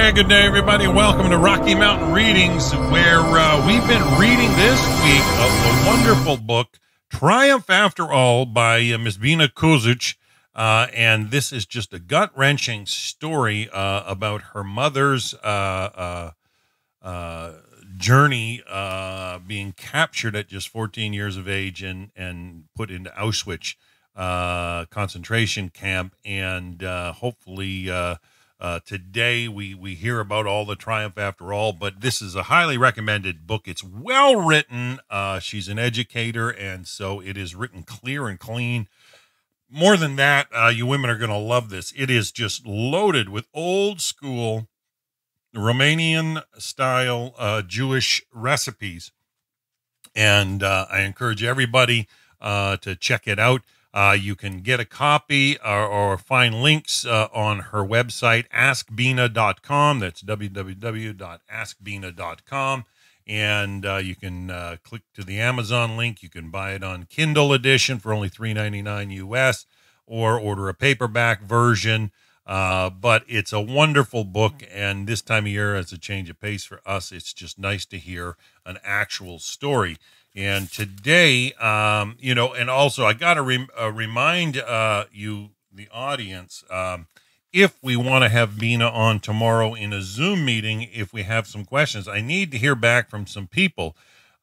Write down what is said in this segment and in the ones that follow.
Hey, good day, everybody. Welcome to Rocky Mountain Readings, where uh, we've been reading this week of the wonderful book Triumph After All by uh, Miss Bina Kuzic. Uh, and this is just a gut wrenching story uh, about her mother's uh, uh, journey being captured at just 14 years of age and, and put into Auschwitz concentration camp. And hopefully, uh, today we we hear about all the triumph after all, but this is a highly recommended book. It's well written. Uh, she's an educator, and so it is written clear and clean. More than that, uh, you women are going to love this. It is just loaded with old school Romanian style uh, Jewish recipes, and uh, I encourage everybody uh, to check it out. Uh, you can get a copy or, or find links uh, on her website, askbina.com. That's www.askbina.com. And uh, you can uh, click to the Amazon link. You can buy it on Kindle edition for only $3.99 US or order a paperback version. Uh, but it's a wonderful book. And this time of year, as a change of pace for us, it's just nice to hear an actual story. And today, um, you know, and also I got to re- uh, remind uh, you, the audience, um, if we want to have Bina on tomorrow in a Zoom meeting, if we have some questions, I need to hear back from some people.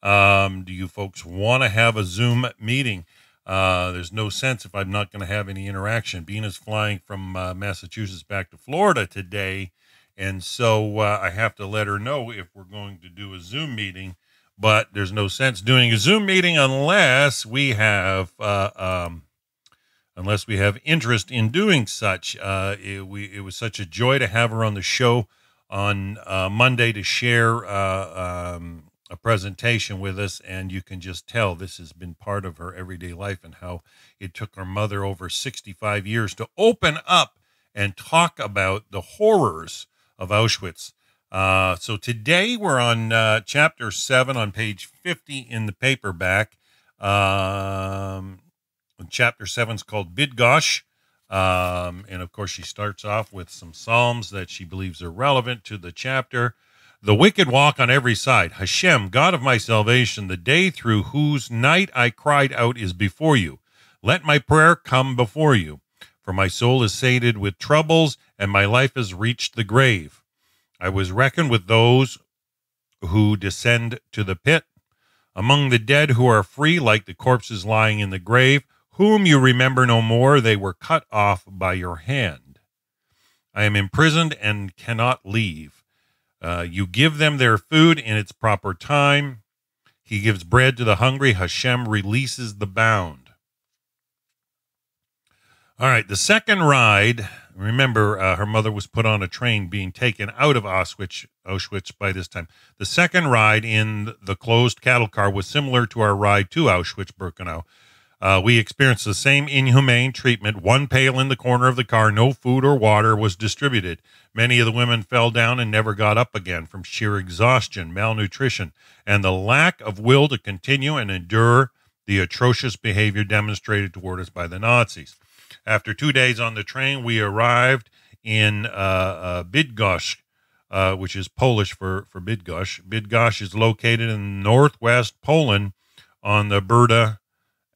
Um, do you folks want to have a Zoom meeting? Uh, there's no sense if I'm not going to have any interaction. Bina's flying from uh, Massachusetts back to Florida today. And so uh, I have to let her know if we're going to do a Zoom meeting but there's no sense doing a Zoom meeting unless we have uh, um, unless we have interest in doing such. Uh, it, we, it was such a joy to have her on the show on uh, Monday to share uh, um, a presentation with us, and you can just tell this has been part of her everyday life and how it took her mother over 65 years to open up and talk about the horrors of Auschwitz. Uh, so today we're on uh, chapter seven on page 50 in the paperback. Um, chapter seven is called Bidgosh. Um, and of course, she starts off with some Psalms that she believes are relevant to the chapter. The wicked walk on every side. Hashem, God of my salvation, the day through whose night I cried out is before you. Let my prayer come before you. For my soul is sated with troubles, and my life has reached the grave. I was reckoned with those who descend to the pit, among the dead who are free, like the corpses lying in the grave, whom you remember no more, they were cut off by your hand. I am imprisoned and cannot leave. Uh, you give them their food in its proper time. He gives bread to the hungry. Hashem releases the bound. All right, the second ride Remember, uh, her mother was put on a train being taken out of Auschwitz, Auschwitz by this time. The second ride in the closed cattle car was similar to our ride to Auschwitz Birkenau. Uh, we experienced the same inhumane treatment. One pail in the corner of the car, no food or water was distributed. Many of the women fell down and never got up again from sheer exhaustion, malnutrition, and the lack of will to continue and endure the atrocious behavior demonstrated toward us by the Nazis. After two days on the train, we arrived in uh, uh, uh, which is Polish for, for Bydgoszcz. Bydgoszcz is located in northwest Poland on the Brda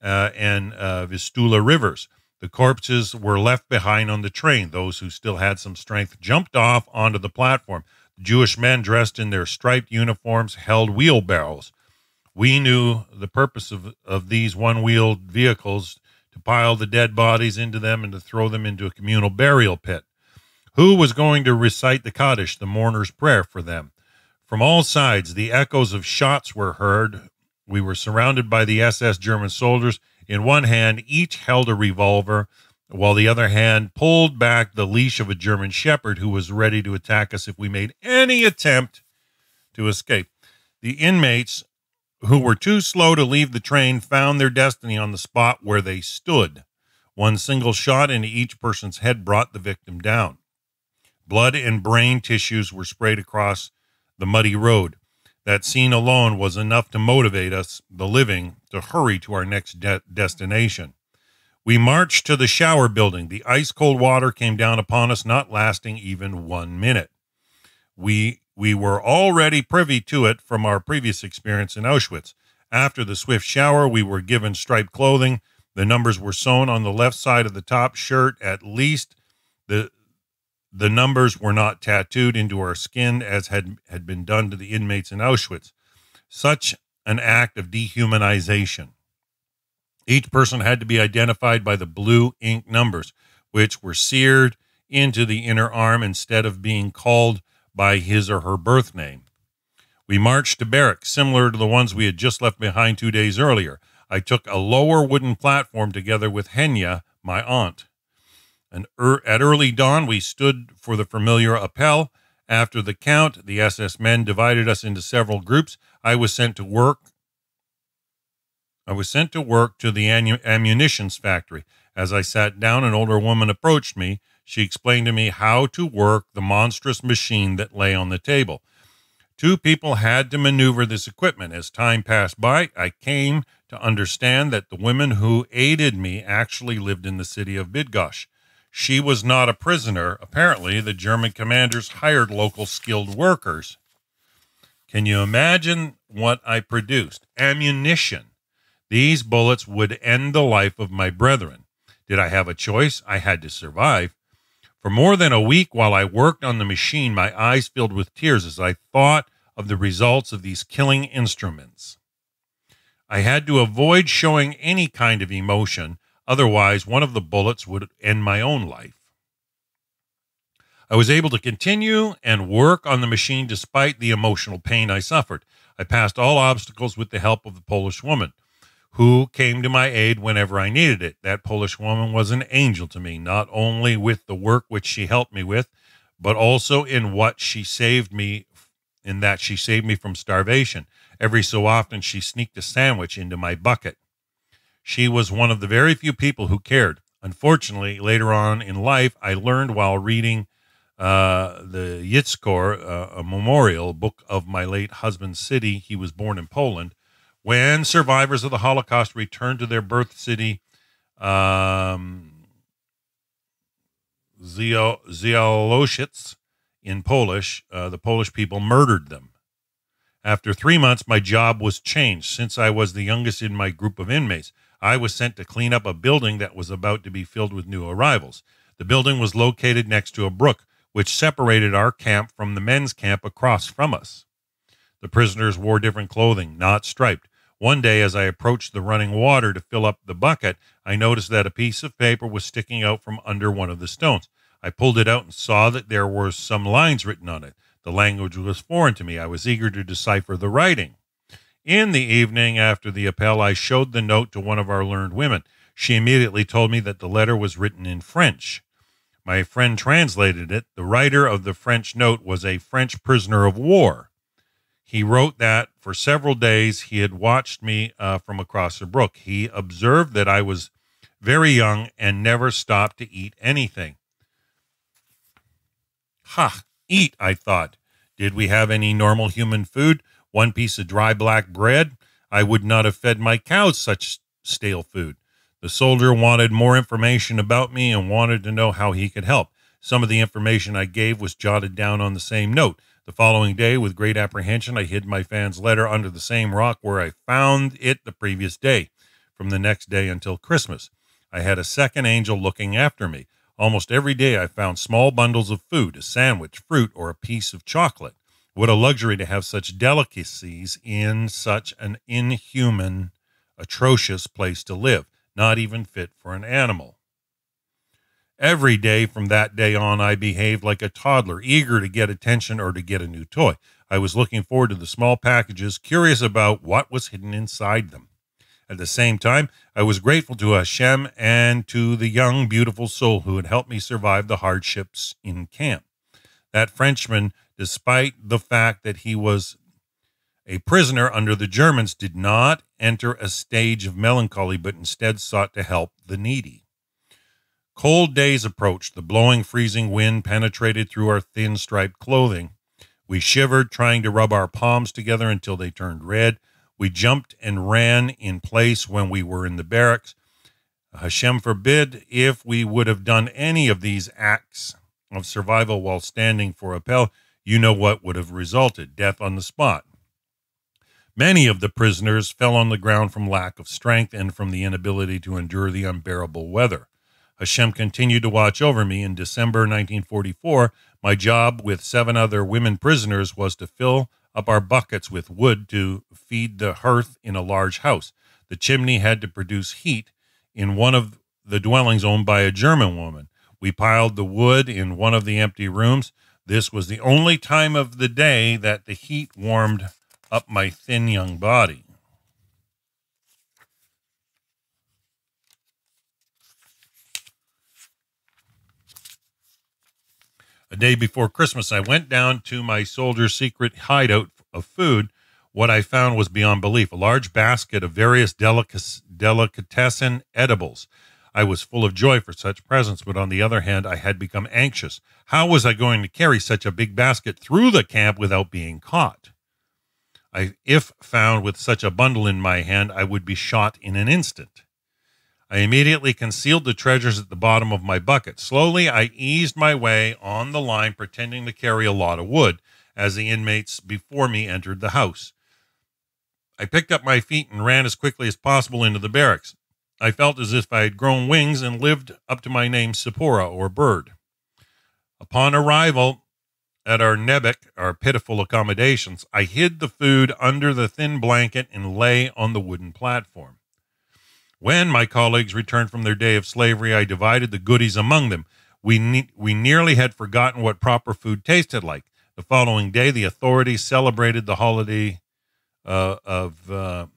uh, and Vistula rivers. The corpses were left behind on the train. Those who still had some strength jumped off onto the platform. Jewish men dressed in their striped uniforms held wheelbarrows. We knew the purpose of, of these one wheeled vehicles to pile the dead bodies into them and to throw them into a communal burial pit. Who was going to recite the Kaddish, the mourner's prayer for them? From all sides, the echoes of shots were heard. We were surrounded by the SS German soldiers. In one hand, each held a revolver, while the other hand pulled back the leash of a German shepherd who was ready to attack us if we made any attempt to escape. The inmates who were too slow to leave the train found their destiny on the spot where they stood. One single shot into each person's head brought the victim down. Blood and brain tissues were sprayed across the muddy road. That scene alone was enough to motivate us, the living, to hurry to our next de- destination. We marched to the shower building. The ice cold water came down upon us, not lasting even one minute. We we were already privy to it from our previous experience in Auschwitz. After the swift shower, we were given striped clothing. The numbers were sewn on the left side of the top shirt. At least the the numbers were not tattooed into our skin as had had been done to the inmates in Auschwitz. Such an act of dehumanization. Each person had to be identified by the blue ink numbers, which were seared into the inner arm instead of being called by his or her birth name. We marched to barracks similar to the ones we had just left behind two days earlier. I took a lower wooden platform together with Henya, my aunt. And er, at early dawn, we stood for the familiar appel. After the count, the SS men divided us into several groups. I was sent to work. I was sent to work to the ammunitions factory. As I sat down, an older woman approached me. She explained to me how to work the monstrous machine that lay on the table. Two people had to maneuver this equipment. As time passed by, I came to understand that the women who aided me actually lived in the city of Bidgosh. She was not a prisoner. Apparently, the German commanders hired local skilled workers. Can you imagine what I produced? Ammunition. These bullets would end the life of my brethren. Did I have a choice? I had to survive. For more than a week while I worked on the machine, my eyes filled with tears as I thought of the results of these killing instruments. I had to avoid showing any kind of emotion, otherwise, one of the bullets would end my own life. I was able to continue and work on the machine despite the emotional pain I suffered. I passed all obstacles with the help of the Polish woman who came to my aid whenever I needed it. That Polish woman was an angel to me, not only with the work which she helped me with, but also in what she saved me, in that she saved me from starvation. Every so often, she sneaked a sandwich into my bucket. She was one of the very few people who cared. Unfortunately, later on in life, I learned while reading uh, the Yizkor, uh, a memorial book of my late husband's city. He was born in Poland when survivors of the Holocaust returned to their birth city, um, Zaloszyce in Polish, uh, the Polish people murdered them. After three months, my job was changed. Since I was the youngest in my group of inmates, I was sent to clean up a building that was about to be filled with new arrivals. The building was located next to a brook, which separated our camp from the men's camp across from us. The prisoners wore different clothing, not striped. One day, as I approached the running water to fill up the bucket, I noticed that a piece of paper was sticking out from under one of the stones. I pulled it out and saw that there were some lines written on it. The language was foreign to me. I was eager to decipher the writing. In the evening after the appel, I showed the note to one of our learned women. She immediately told me that the letter was written in French. My friend translated it. The writer of the French note was a French prisoner of war. He wrote that for several days he had watched me uh, from across the brook. He observed that I was very young and never stopped to eat anything. Ha, eat, I thought. Did we have any normal human food? One piece of dry black bread? I would not have fed my cows such stale food. The soldier wanted more information about me and wanted to know how he could help. Some of the information I gave was jotted down on the same note. The following day, with great apprehension, I hid my fan's letter under the same rock where I found it the previous day. From the next day until Christmas, I had a second angel looking after me. Almost every day, I found small bundles of food, a sandwich, fruit, or a piece of chocolate. What a luxury to have such delicacies in such an inhuman, atrocious place to live, not even fit for an animal. Every day from that day on, I behaved like a toddler, eager to get attention or to get a new toy. I was looking forward to the small packages, curious about what was hidden inside them. At the same time, I was grateful to Hashem and to the young, beautiful soul who had helped me survive the hardships in camp. That Frenchman, despite the fact that he was a prisoner under the Germans, did not enter a stage of melancholy, but instead sought to help the needy. Cold days approached. The blowing, freezing wind penetrated through our thin, striped clothing. We shivered, trying to rub our palms together until they turned red. We jumped and ran in place when we were in the barracks. Hashem forbid if we would have done any of these acts of survival while standing for appel, you know what would have resulted death on the spot. Many of the prisoners fell on the ground from lack of strength and from the inability to endure the unbearable weather. Hashem continued to watch over me. In December 1944, my job with seven other women prisoners was to fill up our buckets with wood to feed the hearth in a large house. The chimney had to produce heat in one of the dwellings owned by a German woman. We piled the wood in one of the empty rooms. This was the only time of the day that the heat warmed up my thin young body. A day before Christmas, I went down to my soldier's secret hideout of food. What I found was beyond belief a large basket of various delicatessen edibles. I was full of joy for such presents, but on the other hand, I had become anxious. How was I going to carry such a big basket through the camp without being caught? I, if found with such a bundle in my hand, I would be shot in an instant. I immediately concealed the treasures at the bottom of my bucket. Slowly, I eased my way on the line, pretending to carry a lot of wood as the inmates before me entered the house. I picked up my feet and ran as quickly as possible into the barracks. I felt as if I had grown wings and lived up to my name, Sipporah, or bird. Upon arrival at our Nebek, our pitiful accommodations, I hid the food under the thin blanket and lay on the wooden platform. When my colleagues returned from their day of slavery, I divided the goodies among them. We, ne- we nearly had forgotten what proper food tasted like. The following day, the authorities celebrated the holiday uh, of uh,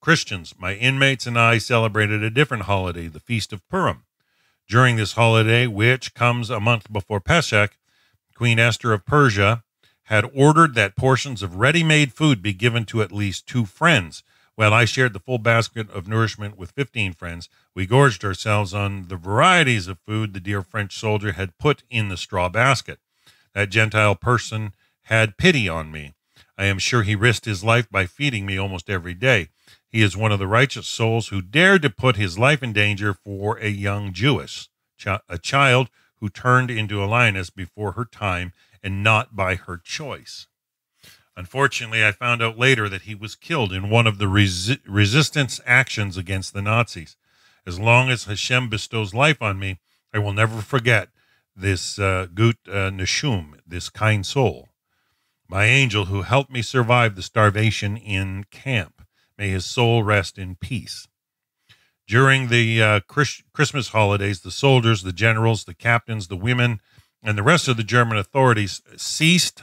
Christians. My inmates and I celebrated a different holiday, the Feast of Purim. During this holiday, which comes a month before Pesach, Queen Esther of Persia had ordered that portions of ready made food be given to at least two friends. While I shared the full basket of nourishment with 15 friends, we gorged ourselves on the varieties of food the dear French soldier had put in the straw basket. That Gentile person had pity on me. I am sure he risked his life by feeding me almost every day. He is one of the righteous souls who dared to put his life in danger for a young Jewess, a child who turned into a lioness before her time and not by her choice. Unfortunately, I found out later that he was killed in one of the resi- resistance actions against the Nazis. As long as Hashem bestows life on me, I will never forget this uh, Gut uh, Neshum, this kind soul, my angel who helped me survive the starvation in camp. May his soul rest in peace. During the uh, Chris- Christmas holidays, the soldiers, the generals, the captains, the women, and the rest of the German authorities ceased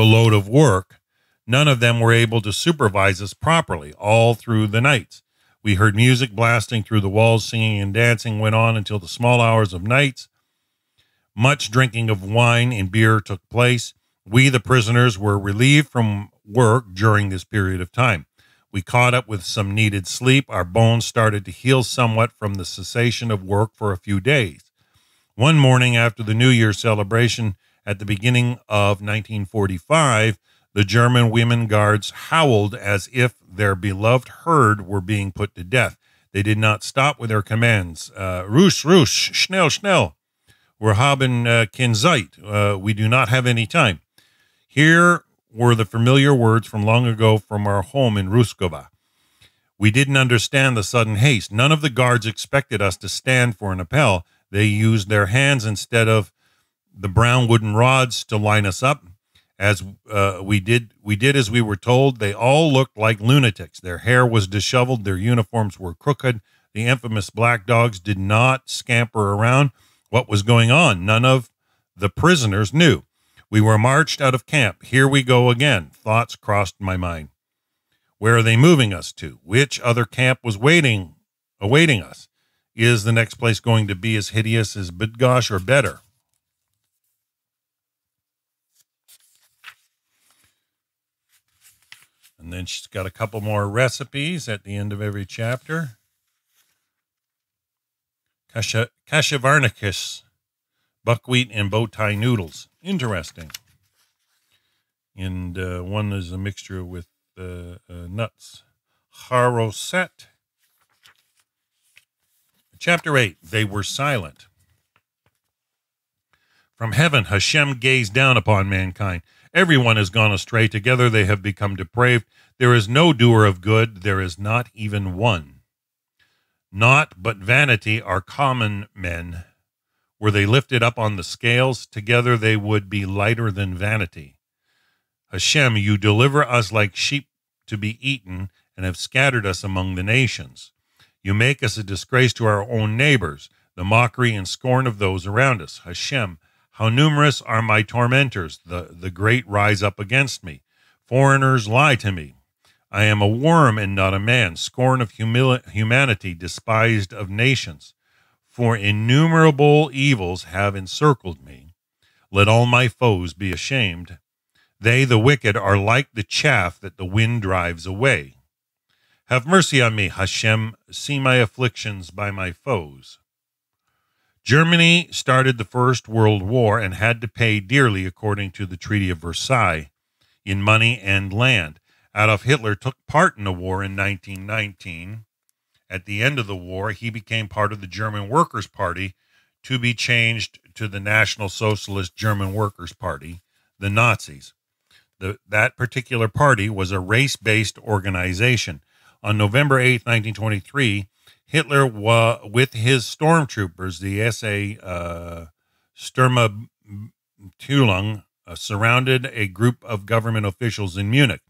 the load of work, none of them were able to supervise us properly all through the nights. We heard music blasting through the walls, singing and dancing went on until the small hours of nights. Much drinking of wine and beer took place. We, the prisoners, were relieved from work during this period of time. We caught up with some needed sleep. Our bones started to heal somewhat from the cessation of work for a few days. One morning after the New Year celebration, at the beginning of 1945, the German women guards howled as if their beloved herd were being put to death. They did not stop with their commands. Uh, Rush, Rush, schnell, schnell. Wir haben uh, kein Zeit. Uh, we do not have any time. Here were the familiar words from long ago from our home in Ruskova. We didn't understand the sudden haste. None of the guards expected us to stand for an appel. They used their hands instead of the brown wooden rods to line us up. As uh, we did, we did as we were told. They all looked like lunatics. Their hair was disheveled. Their uniforms were crooked. The infamous black dogs did not scamper around. What was going on? None of the prisoners knew. We were marched out of camp. Here we go again. Thoughts crossed my mind. Where are they moving us to? Which other camp was waiting, awaiting us? Is the next place going to be as hideous as bidgosh or better? And then she's got a couple more recipes at the end of every chapter. Kasha Varnishkes, buckwheat and bow tie noodles. Interesting. And uh, one is a mixture with uh, uh, nuts. Haroset. Chapter 8 They Were Silent. From heaven, Hashem gazed down upon mankind. Everyone has gone astray. Together they have become depraved. There is no doer of good. There is not even one. Not but vanity are common men. Were they lifted up on the scales, together they would be lighter than vanity. Hashem, you deliver us like sheep to be eaten, and have scattered us among the nations. You make us a disgrace to our own neighbors, the mockery and scorn of those around us. Hashem, how numerous are my tormentors! The, the great rise up against me. Foreigners lie to me. I am a worm and not a man, scorn of humanity, despised of nations. For innumerable evils have encircled me. Let all my foes be ashamed. They, the wicked, are like the chaff that the wind drives away. Have mercy on me, Hashem. See my afflictions by my foes. Germany started the First World War and had to pay dearly, according to the Treaty of Versailles, in money and land. Adolf Hitler took part in the war in 1919. At the end of the war, he became part of the German Workers' Party to be changed to the National Socialist German Workers' Party, the Nazis. The, that particular party was a race based organization. On November 8, 1923, Hitler, wa- with his stormtroopers, the SA uh, Sturmabteilung, uh, surrounded a group of government officials in Munich.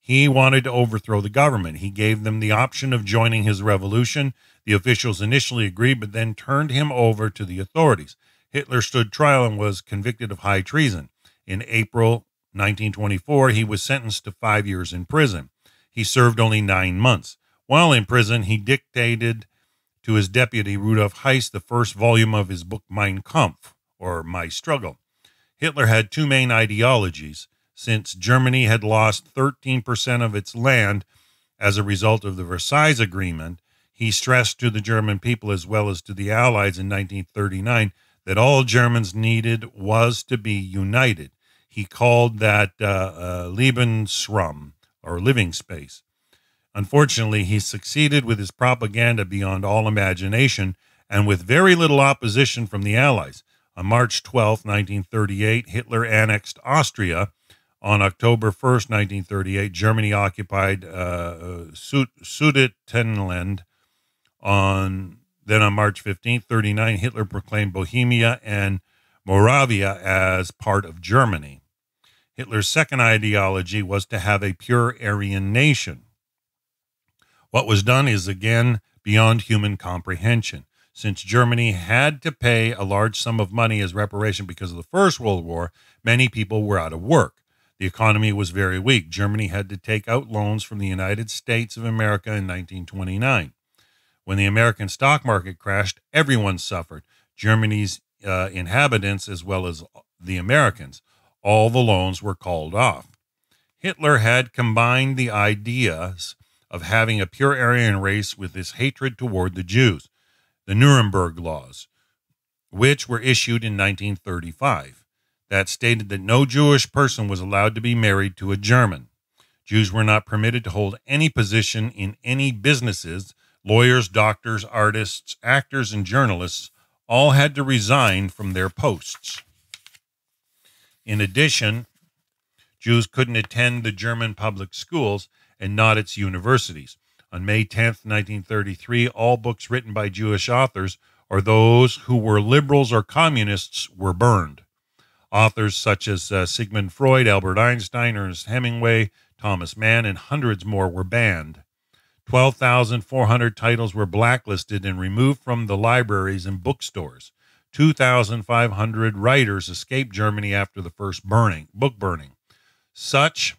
He wanted to overthrow the government. He gave them the option of joining his revolution. The officials initially agreed, but then turned him over to the authorities. Hitler stood trial and was convicted of high treason. In April 1924, he was sentenced to five years in prison. He served only nine months. While in prison, he dictated to his deputy Rudolf Hess the first volume of his book Mein Kampf, or My Struggle. Hitler had two main ideologies. Since Germany had lost 13% of its land as a result of the Versailles Agreement, he stressed to the German people as well as to the Allies in 1939 that all Germans needed was to be united. He called that uh, uh, Lebensraum, or living space. Unfortunately, he succeeded with his propaganda beyond all imagination and with very little opposition from the Allies. On March 12, 1938, Hitler annexed Austria. On October 1st, 1938, Germany occupied uh, Sudetenland. On then on March 15, 39, Hitler proclaimed Bohemia and Moravia as part of Germany. Hitler's second ideology was to have a pure Aryan nation. What was done is again beyond human comprehension. Since Germany had to pay a large sum of money as reparation because of the First World War, many people were out of work. The economy was very weak. Germany had to take out loans from the United States of America in 1929. When the American stock market crashed, everyone suffered Germany's uh, inhabitants as well as the Americans. All the loans were called off. Hitler had combined the ideas of having a pure Aryan race with this hatred toward the Jews, the Nuremberg laws, which were issued in 1935, that stated that no Jewish person was allowed to be married to a German. Jews were not permitted to hold any position in any businesses. Lawyers, doctors, artists, actors, and journalists all had to resign from their posts. In addition, Jews couldn't attend the German public schools and not its universities. On May 10, 1933, all books written by Jewish authors or those who were liberals or communists were burned. Authors such as uh, Sigmund Freud, Albert Einstein, Ernest Hemingway, Thomas Mann, and hundreds more were banned. 12,400 titles were blacklisted and removed from the libraries and bookstores. 2,500 writers escaped Germany after the first burning, book burning. Such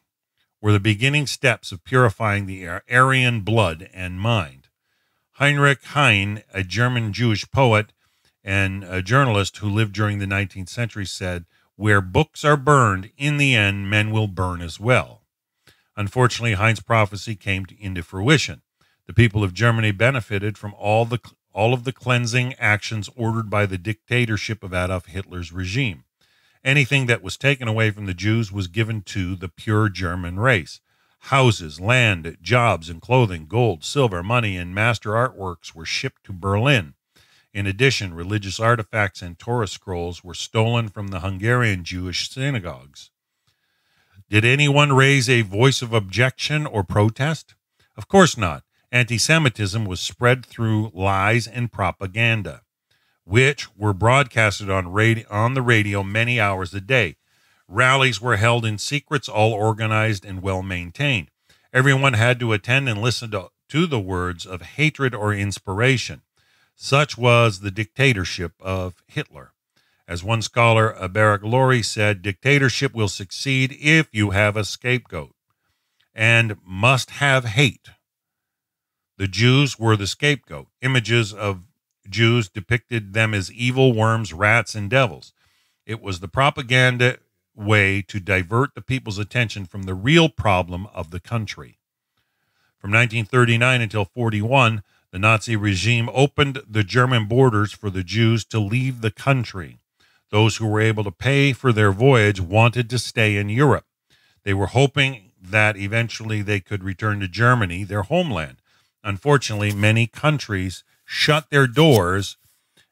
were the beginning steps of purifying the Aryan blood and mind. Heinrich Heine, a German Jewish poet and a journalist who lived during the 19th century, said, Where books are burned, in the end, men will burn as well. Unfortunately, Heine's prophecy came to, into fruition. The people of Germany benefited from all, the, all of the cleansing actions ordered by the dictatorship of Adolf Hitler's regime. Anything that was taken away from the Jews was given to the pure German race. Houses, land, jobs, and clothing, gold, silver, money, and master artworks were shipped to Berlin. In addition, religious artifacts and Torah scrolls were stolen from the Hungarian Jewish synagogues. Did anyone raise a voice of objection or protest? Of course not. Anti Semitism was spread through lies and propaganda, which were broadcasted on, radio, on the radio many hours a day. Rallies were held in secrets, all organized and well maintained. Everyone had to attend and listen to, to the words of hatred or inspiration. Such was the dictatorship of Hitler. As one scholar, Barak Lurie, said, dictatorship will succeed if you have a scapegoat and must have hate. The Jews were the scapegoat. Images of Jews depicted them as evil worms, rats, and devils. It was the propaganda way to divert the people's attention from the real problem of the country. From 1939 until 41, the Nazi regime opened the German borders for the Jews to leave the country. Those who were able to pay for their voyage wanted to stay in Europe. They were hoping that eventually they could return to Germany, their homeland. Unfortunately, many countries shut their doors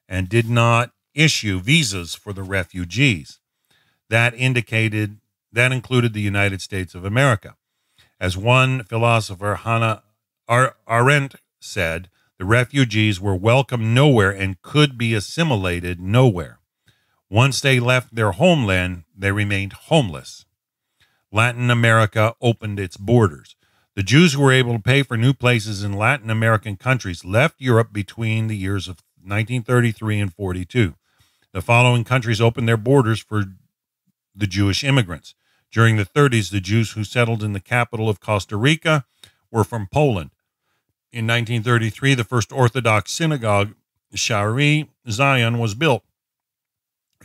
and did not issue visas for the refugees. That indicated that included the United States of America. As one philosopher, Hannah Arendt, said the refugees were welcome nowhere and could be assimilated nowhere. Once they left their homeland, they remained homeless. Latin America opened its borders. The Jews who were able to pay for new places in Latin American countries left Europe between the years of 1933 and 42. The following countries opened their borders for the Jewish immigrants. During the 30s, the Jews who settled in the capital of Costa Rica were from Poland. In 1933, the first Orthodox synagogue, Shaarei Zion, was built.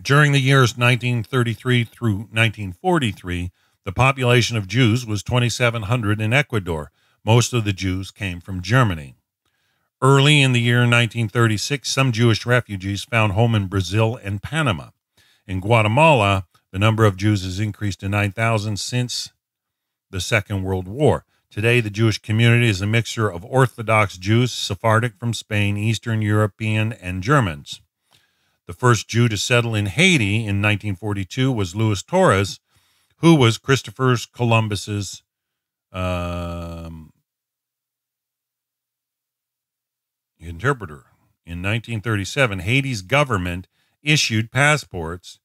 During the years 1933 through 1943, the population of Jews was 2,700 in Ecuador. Most of the Jews came from Germany. Early in the year 1936, some Jewish refugees found home in Brazil and Panama. In Guatemala, the number of Jews has increased to 9,000 since the Second World War. Today, the Jewish community is a mixture of Orthodox Jews, Sephardic from Spain, Eastern European, and Germans. The first Jew to settle in Haiti in 1942 was Luis Torres, who was Christopher Columbus's um, interpreter. In 1937, Haiti's government issued passports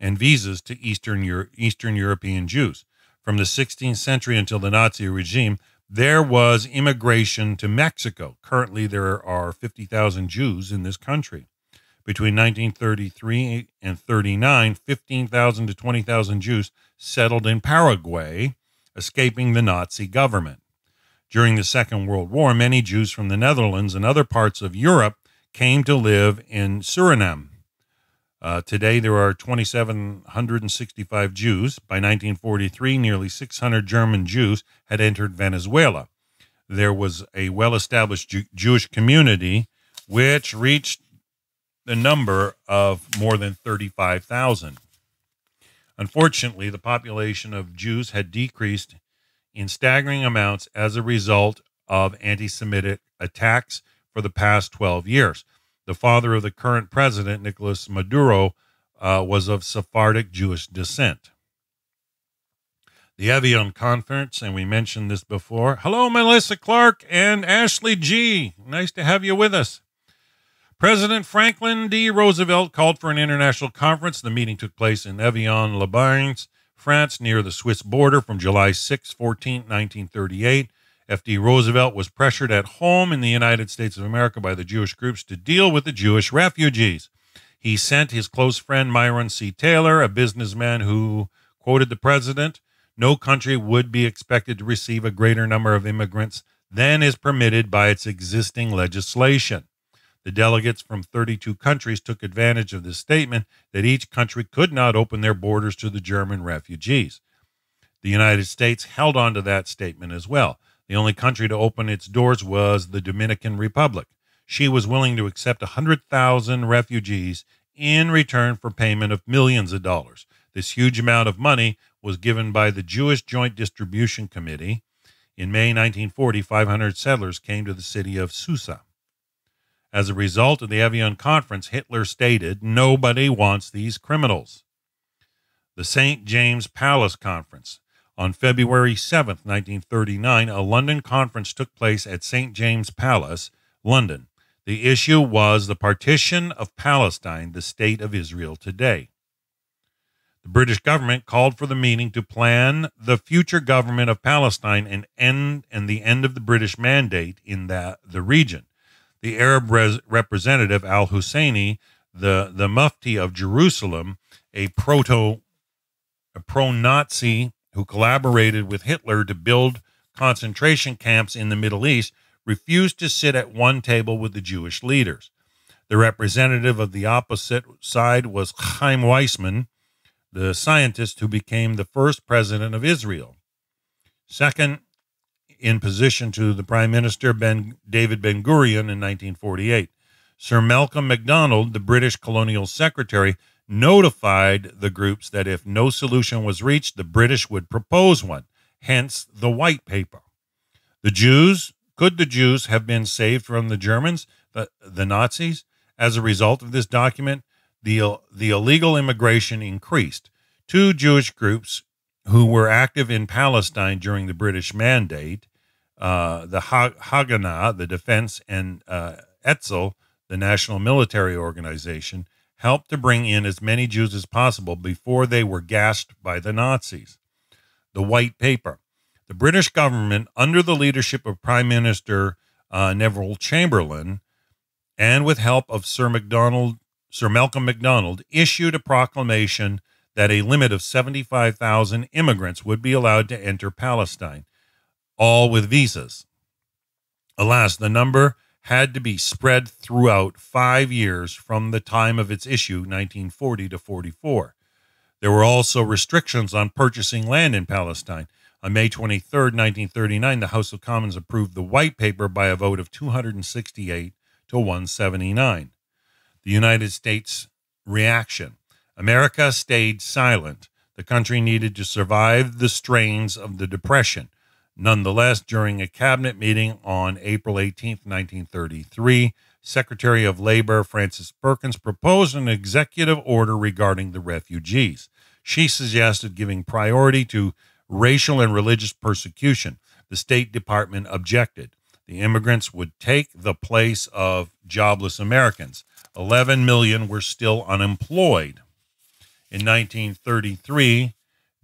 and visas to Eastern, Euro- Eastern European Jews from the 16th century until the Nazi regime, there was immigration to Mexico. Currently, there are 50,000 Jews in this country. Between 1933 and 39, 15,000 to 20,000 Jews settled in Paraguay, escaping the Nazi government. During the Second World War, many Jews from the Netherlands and other parts of Europe came to live in Suriname. Uh, today, there are 2,765 Jews. By 1943, nearly 600 German Jews had entered Venezuela. There was a well established Jew- Jewish community which reached the number of more than 35,000. Unfortunately, the population of Jews had decreased in staggering amounts as a result of anti Semitic attacks for the past 12 years. The father of the current president, Nicolas Maduro, uh, was of Sephardic Jewish descent. The Evian Conference, and we mentioned this before. Hello, Melissa Clark and Ashley G. Nice to have you with us. President Franklin D. Roosevelt called for an international conference. The meeting took place in Evian, les Bains, France, near the Swiss border from July 6, 14, 1938 F.D. Roosevelt was pressured at home in the United States of America by the Jewish groups to deal with the Jewish refugees. He sent his close friend Myron C. Taylor, a businessman who quoted the president No country would be expected to receive a greater number of immigrants than is permitted by its existing legislation. The delegates from 32 countries took advantage of this statement that each country could not open their borders to the German refugees. The United States held on to that statement as well. The only country to open its doors was the Dominican Republic. She was willing to accept 100,000 refugees in return for payment of millions of dollars. This huge amount of money was given by the Jewish Joint Distribution Committee. In May 1940, 500 settlers came to the city of Sosúa. As a result of the Evian Conference, Hitler stated, Nobody wants these criminals. The St. James Palace Conference. On February 7, 1939, a London conference took place at St. James Palace, London. The issue was the partition of Palestine, the state of Israel today. The British government called for the meeting to plan the future government of Palestine and end and the end of the British mandate in that the region. The Arab res- representative Al Husseini, the, the Mufti of Jerusalem, a proto a pro-Nazi who collaborated with Hitler to build concentration camps in the Middle East, refused to sit at one table with the Jewish leaders. The representative of the opposite side was Chaim Weizmann, the scientist who became the first president of Israel. Second in position to the Prime Minister ben, David Ben Gurion in 1948. Sir Malcolm MacDonald, the British colonial secretary, notified the groups that if no solution was reached, the British would propose one, hence the white paper. The Jews could the Jews have been saved from the Germans, the, the Nazis? As a result of this document, the, the illegal immigration increased. Two Jewish groups who were active in Palestine during the British Mandate, uh, the Haganah, the Defense, and uh, Etzel, the National Military Organization, helped to bring in as many Jews as possible before they were gassed by the Nazis. The White Paper. The British government, under the leadership of Prime Minister uh, Neville Chamberlain, and with help of Sir MacDonald, Sir Malcolm MacDonald, issued a proclamation that a limit of 75,000 immigrants would be allowed to enter Palestine, all with visas. Alas, the number had to be spread throughout five years from the time of its issue, 1940 to 44. There were also restrictions on purchasing land in Palestine. On May 23, 1939, the House of Commons approved the White Paper by a vote of 268 to 179. The United States reaction America stayed silent. The country needed to survive the strains of the Depression. Nonetheless, during a cabinet meeting on April 18, 1933, Secretary of Labor Frances Perkins proposed an executive order regarding the refugees. She suggested giving priority to racial and religious persecution. The State Department objected. The immigrants would take the place of jobless Americans. 11 million were still unemployed. In 1933,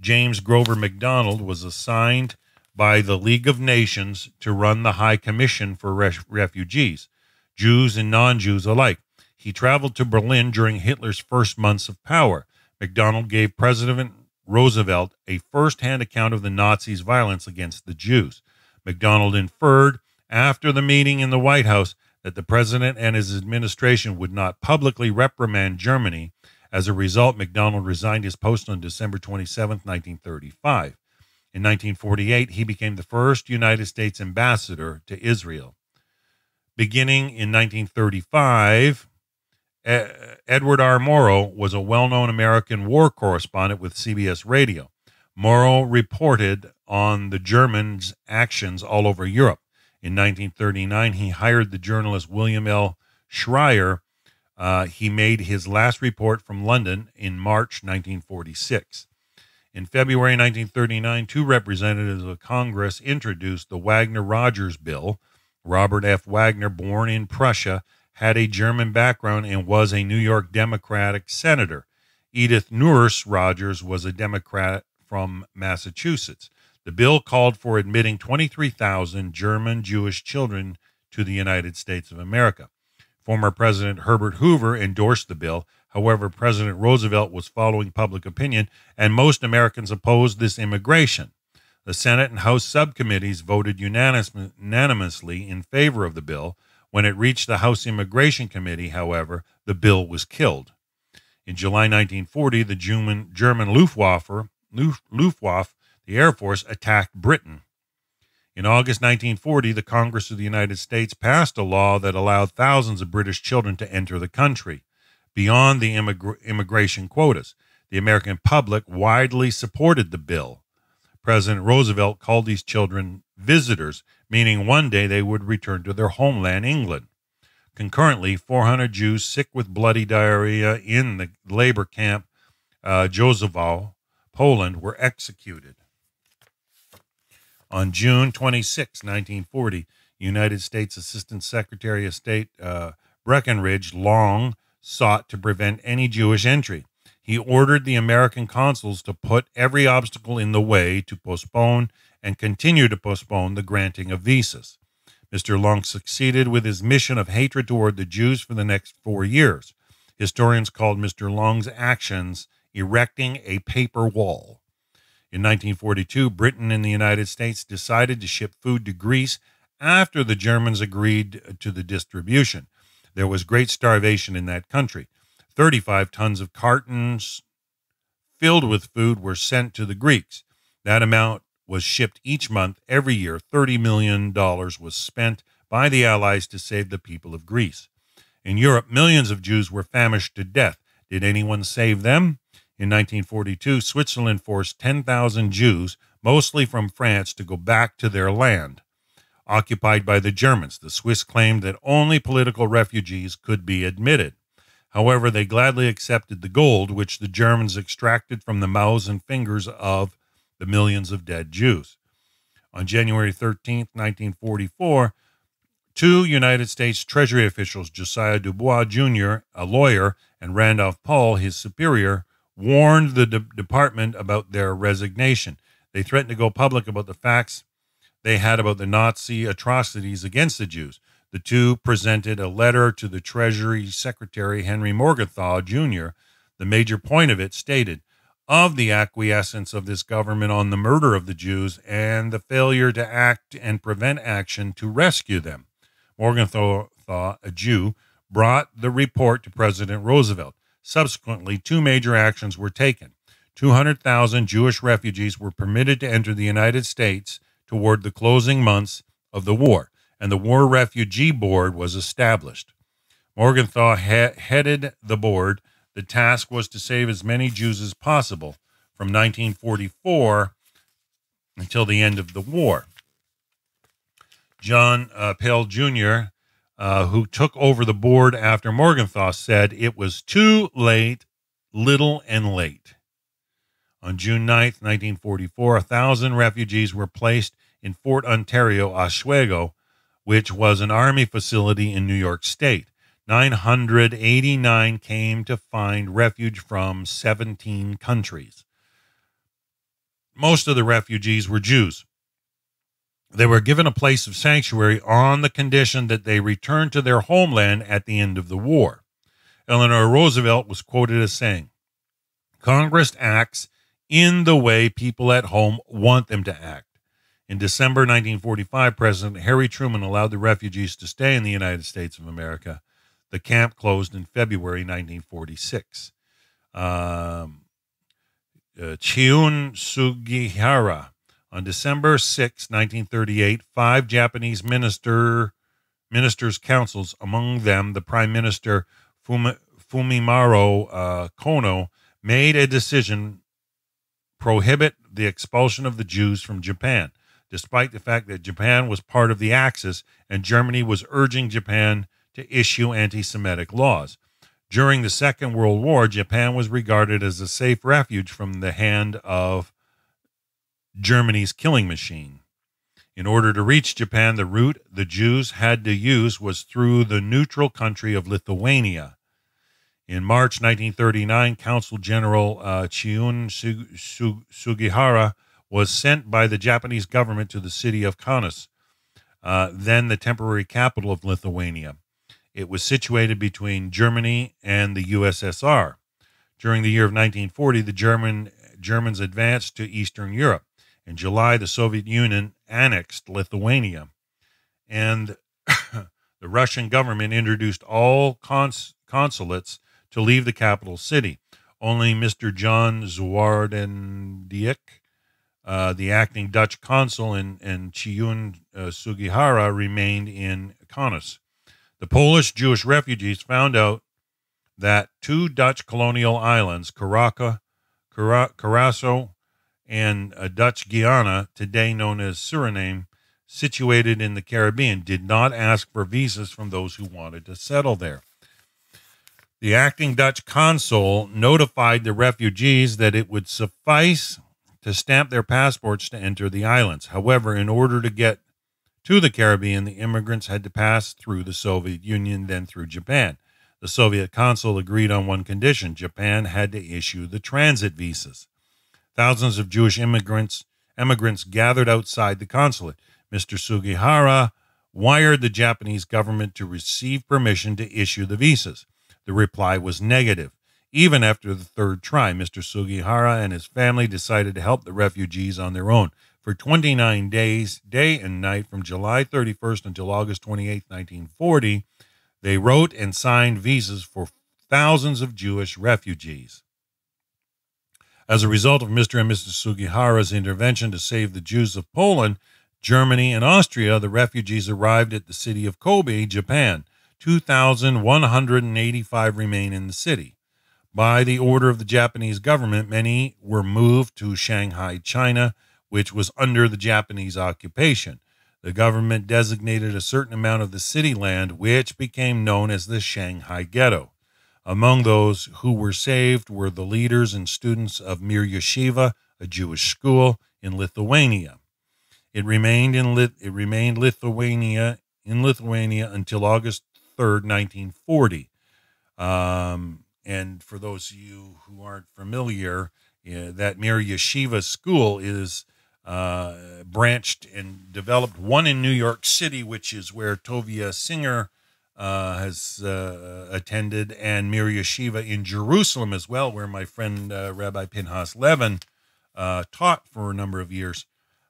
James Grover McDonald was assigned by the League of Nations to run the High Commission for Refugees, Jews and non Jews alike. He traveled to Berlin during Hitler's first months of power. McDonald gave President Roosevelt a first hand account of the Nazis' violence against the Jews. McDonald inferred after the meeting in the White House that the president and his administration would not publicly reprimand Germany. As a result, McDonald resigned his post on December 27, 1935. In 1948, he became the first United States ambassador to Israel. Beginning in 1935, Edward R. Murrow was a well known American war correspondent with CBS Radio. Murrow reported on the Germans' actions all over Europe. In 1939, he hired the journalist William L. Shirer. Uh, he made his last report from London in March 1946. In February 1939, two representatives of Congress introduced the Wagner Rogers Bill. Robert F. Wagner, born in Prussia, had a German background and was a New York Democratic senator. Edith Nourse Rogers was a Democrat from Massachusetts. The bill called for admitting 23,000 German Jewish children to the United States of America. Former President Herbert Hoover endorsed the bill. However, President Roosevelt was following public opinion, and most Americans opposed this immigration. The Senate and House subcommittees voted unanimously in favor of the bill, when it reached the House Immigration Committee, however, the bill was killed. In July 1940, the German, German Luftwaffe, Luftwaffe, the Air Force, attacked Britain. In August 1940, the Congress of the United States passed a law that allowed thousands of British children to enter the country beyond the immigra- immigration quotas. The American public widely supported the bill. President Roosevelt called these children visitors, meaning one day they would return to their homeland, England. Concurrently, 400 Jews sick with bloody diarrhea in the labor camp uh, Poland, were executed. On June 26, 1940, United States Assistant Secretary of State uh, Breckinridge Long sought to prevent any Jewish entry. He ordered the American consuls to put every obstacle in the way to postpone and continue to postpone the granting of visas. Mr. Long succeeded with his mission of hatred toward the Jews for the next four years. Historians called Mr. Long's actions erecting a paper wall. In 1942, Britain and the United States decided to ship food to Greece after the Germans agreed to the distribution. There was great starvation in that country. 35 tons of cartons filled with food were sent to the Greeks. That amount was shipped each month every year. $30 million was spent by the Allies to save the people of Greece. In Europe, millions of Jews were famished to death. Did anyone save them? In 1942, Switzerland forced 10,000 Jews, mostly from France, to go back to their land. Occupied by the Germans, the Swiss claimed that only political refugees could be admitted. However, they gladly accepted the gold which the Germans extracted from the mouths and fingers of the millions of dead Jews. On January 13, 1944, two United States Treasury officials, Josiah Dubois Jr., a lawyer, and Randolph Paul, his superior, warned the de- department about their resignation. They threatened to go public about the facts they had about the Nazi atrocities against the Jews. The two presented a letter to the Treasury Secretary Henry Morgenthau Jr. The major point of it stated of the acquiescence of this government on the murder of the Jews and the failure to act and prevent action to rescue them. Morgenthau, a Jew, brought the report to President Roosevelt. Subsequently, two major actions were taken. 200,000 Jewish refugees were permitted to enter the United States toward the closing months of the war, and the War Refugee Board was established. Morgenthau he- headed the board the task was to save as many Jews as possible from 1944 until the end of the war. John uh, Pell Jr., uh, who took over the board after Morgenthau, said it was too late, little and late. On June 9, 1944, a thousand refugees were placed in Fort Ontario, Oswego, which was an army facility in New York State. 989 came to find refuge from 17 countries. Most of the refugees were Jews. They were given a place of sanctuary on the condition that they return to their homeland at the end of the war. Eleanor Roosevelt was quoted as saying, Congress acts in the way people at home want them to act. In December 1945, President Harry Truman allowed the refugees to stay in the United States of America. The camp closed in February 1946. Um, uh, Chiune Sugihara. On December 6, 1938, five Japanese minister, ministers' councils, among them the Prime Minister Fumi, Fumimaro uh, Konoe, made a decision prohibit the expulsion of the Jews from Japan, despite the fact that Japan was part of the Axis and Germany was urging Japan to issue anti Semitic laws. During the Second World War, Japan was regarded as a safe refuge from the hand of Germany's killing machine. In order to reach Japan, the route the Jews had to use was through the neutral country of Lithuania. In March 1939, Consul General uh, Chiune Sugihara was sent by the Japanese government to the city of Kaunas, uh, then the temporary capital of Lithuania. It was situated between Germany and the USSR. During the year of 1940, the German Germans advanced to Eastern Europe. In July, the Soviet Union annexed Lithuania, and the Russian government introduced all cons- consulates to leave the capital city. Only Mr. John Zwartendijk, uh, the acting Dutch consul in, in Chiune uh, Sugihara, remained in Kaunas. The Polish Jewish refugees found out that two Dutch colonial islands, Caraca, Curaçao, and uh, Dutch Guiana, today known as Suriname, situated in the Caribbean did not ask for visas from those who wanted to settle there. The acting Dutch consul notified the refugees that it would suffice to stamp their passports to enter the islands. However, in order to get to the Caribbean, the immigrants had to pass through the Soviet Union, then through Japan. The Soviet consul agreed on one condition Japan had to issue the transit visas. Thousands of Jewish immigrants gathered outside the consulate. Mr. Sugihara wired the Japanese government to receive permission to issue the visas. The reply was negative. Even after the third try, Mr. Sugihara and his family decided to help the refugees on their own. For 29 days, day and night, from July 31st until August 28, 1940, they wrote and signed visas for thousands of Jewish refugees. As a result of Mr. and Mrs. Sugihara's intervention to save the Jews of Poland, Germany, and Austria, the refugees arrived at the city of Kobe, Japan. 2,185 remain in the city. By the order of the Japanese government, many were moved to Shanghai, China, which was under the Japanese occupation. The government designated a certain amount of the city land, which became known as the Shanghai Ghetto. Among those who were saved were the leaders and students of Mir Yeshiva, a Jewish school in Lithuania. It remained in Lit- it remained Lithuania in Lithuania until August 3rd, 1940. Um, and for those of you who aren't familiar, uh, that Mir Yeshiva school is uh, branched and developed one in New York City, which is where Tovia Singer uh, has uh, attended, and Mir Yeshiva in Jerusalem as well, where my friend uh, Rabbi Pinhas Levin uh, taught for a number of years.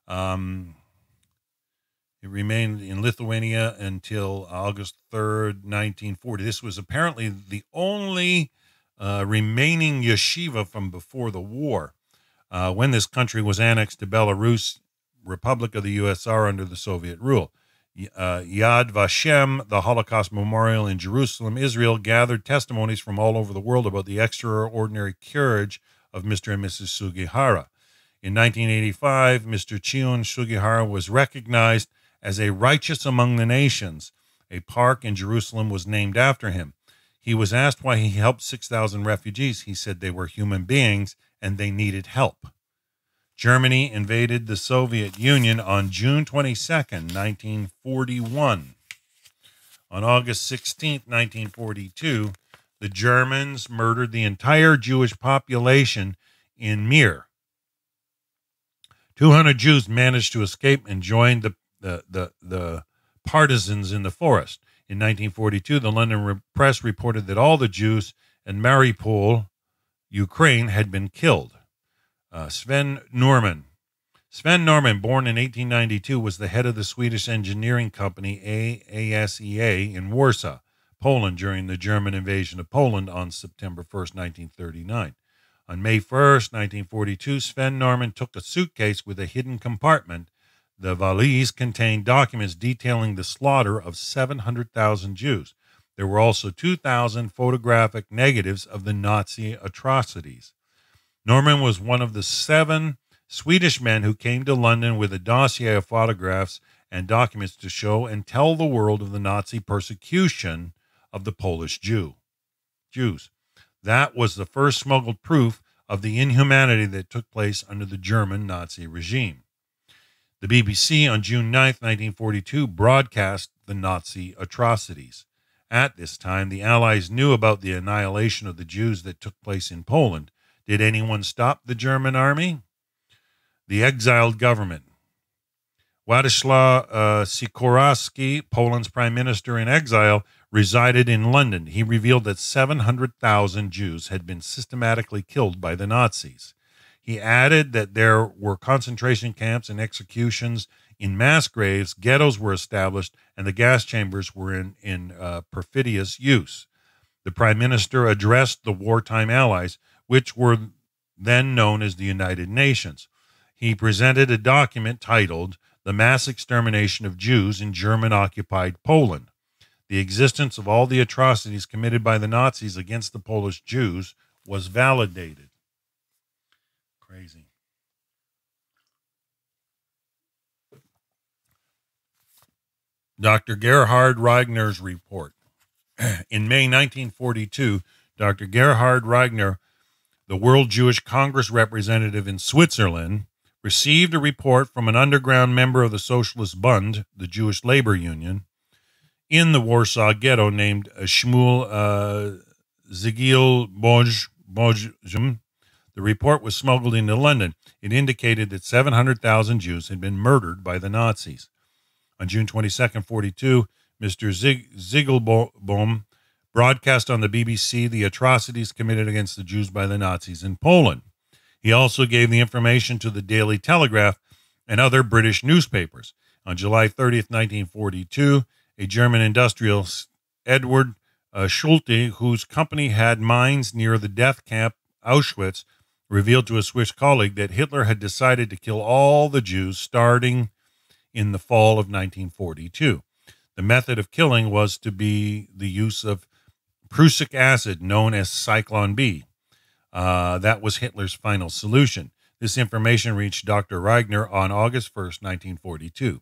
Um, it remained in Lithuania until August 3rd, 1940. This was apparently the only uh, remaining yeshiva from before the war. Uh, when this country was annexed to Belarus, Republic of the USSR under the Soviet rule. Uh, Yad Vashem, the Holocaust Memorial in Jerusalem, Israel, gathered testimonies from all over the world about the extraordinary courage of Mr. and Mrs. Sugihara. In 1985, Mr. Chiune Sugihara was recognized as a righteous among the nations. A park in Jerusalem was named after him. He was asked why he helped 6,000 refugees. He said they were human beings and they needed help. Germany invaded the Soviet Union on June 22, 1941. On August 16, 1942, the Germans murdered the entire Jewish population in Mir. 200 Jews managed to escape and joined the the the the partisans in the forest. In 1942, the London press reported that all the Jews in Mariupol, Ukraine, had been killed. Uh, Sven Norman. Sven Norman, born in 1892, was the head of the Swedish engineering company ASEA in Warsaw, Poland, during the German invasion of Poland on September 1st, 1939. On May 1st, 1942, Sven Norman took a suitcase with a hidden compartment the valise contained documents detailing the slaughter of 700,000 Jews. There were also 2,000 photographic negatives of the Nazi atrocities. Norman was one of the seven Swedish men who came to London with a dossier of photographs and documents to show and tell the world of the Nazi persecution of the Polish Jew. Jews. That was the first smuggled proof of the inhumanity that took place under the German Nazi regime. The BBC on June 9, 1942, broadcast the Nazi atrocities. At this time, the Allies knew about the annihilation of the Jews that took place in Poland. Did anyone stop the German army? The exiled government. Władysław uh, Sikorski, Poland's prime minister in exile, resided in London. He revealed that 700,000 Jews had been systematically killed by the Nazis. He added that there were concentration camps and executions in mass graves, ghettos were established, and the gas chambers were in, in uh, perfidious use. The prime minister addressed the wartime allies, which were then known as the United Nations. He presented a document titled The Mass Extermination of Jews in German occupied Poland. The existence of all the atrocities committed by the Nazis against the Polish Jews was validated. Crazy. Dr. Gerhard Riegner's report. In May 1942, Dr. Gerhard Reigner, the World Jewish Congress representative in Switzerland, received a report from an underground member of the Socialist Bund, the Jewish Labor Union, in the Warsaw Ghetto named Shmuel uh, Zygielbojm. The report was smuggled into London. It indicated that 700,000 Jews had been murdered by the Nazis. On June 22, 42, Mr. Zig- Zygielbojm broadcast on the BBC the atrocities committed against the Jews by the Nazis in Poland. He also gave the information to the Daily Telegraph and other British newspapers. On July 30th, 1942, a German industrialist, Edward uh, Schulte, whose company had mines near the death camp Auschwitz, revealed to a Swiss colleague that Hitler had decided to kill all the Jews starting in the fall of 1942. The method of killing was to be the use of prussic acid, known as Zyklon B. Uh, that was Hitler's final solution. This information reached Dr. Riegner on August 1st, 1942.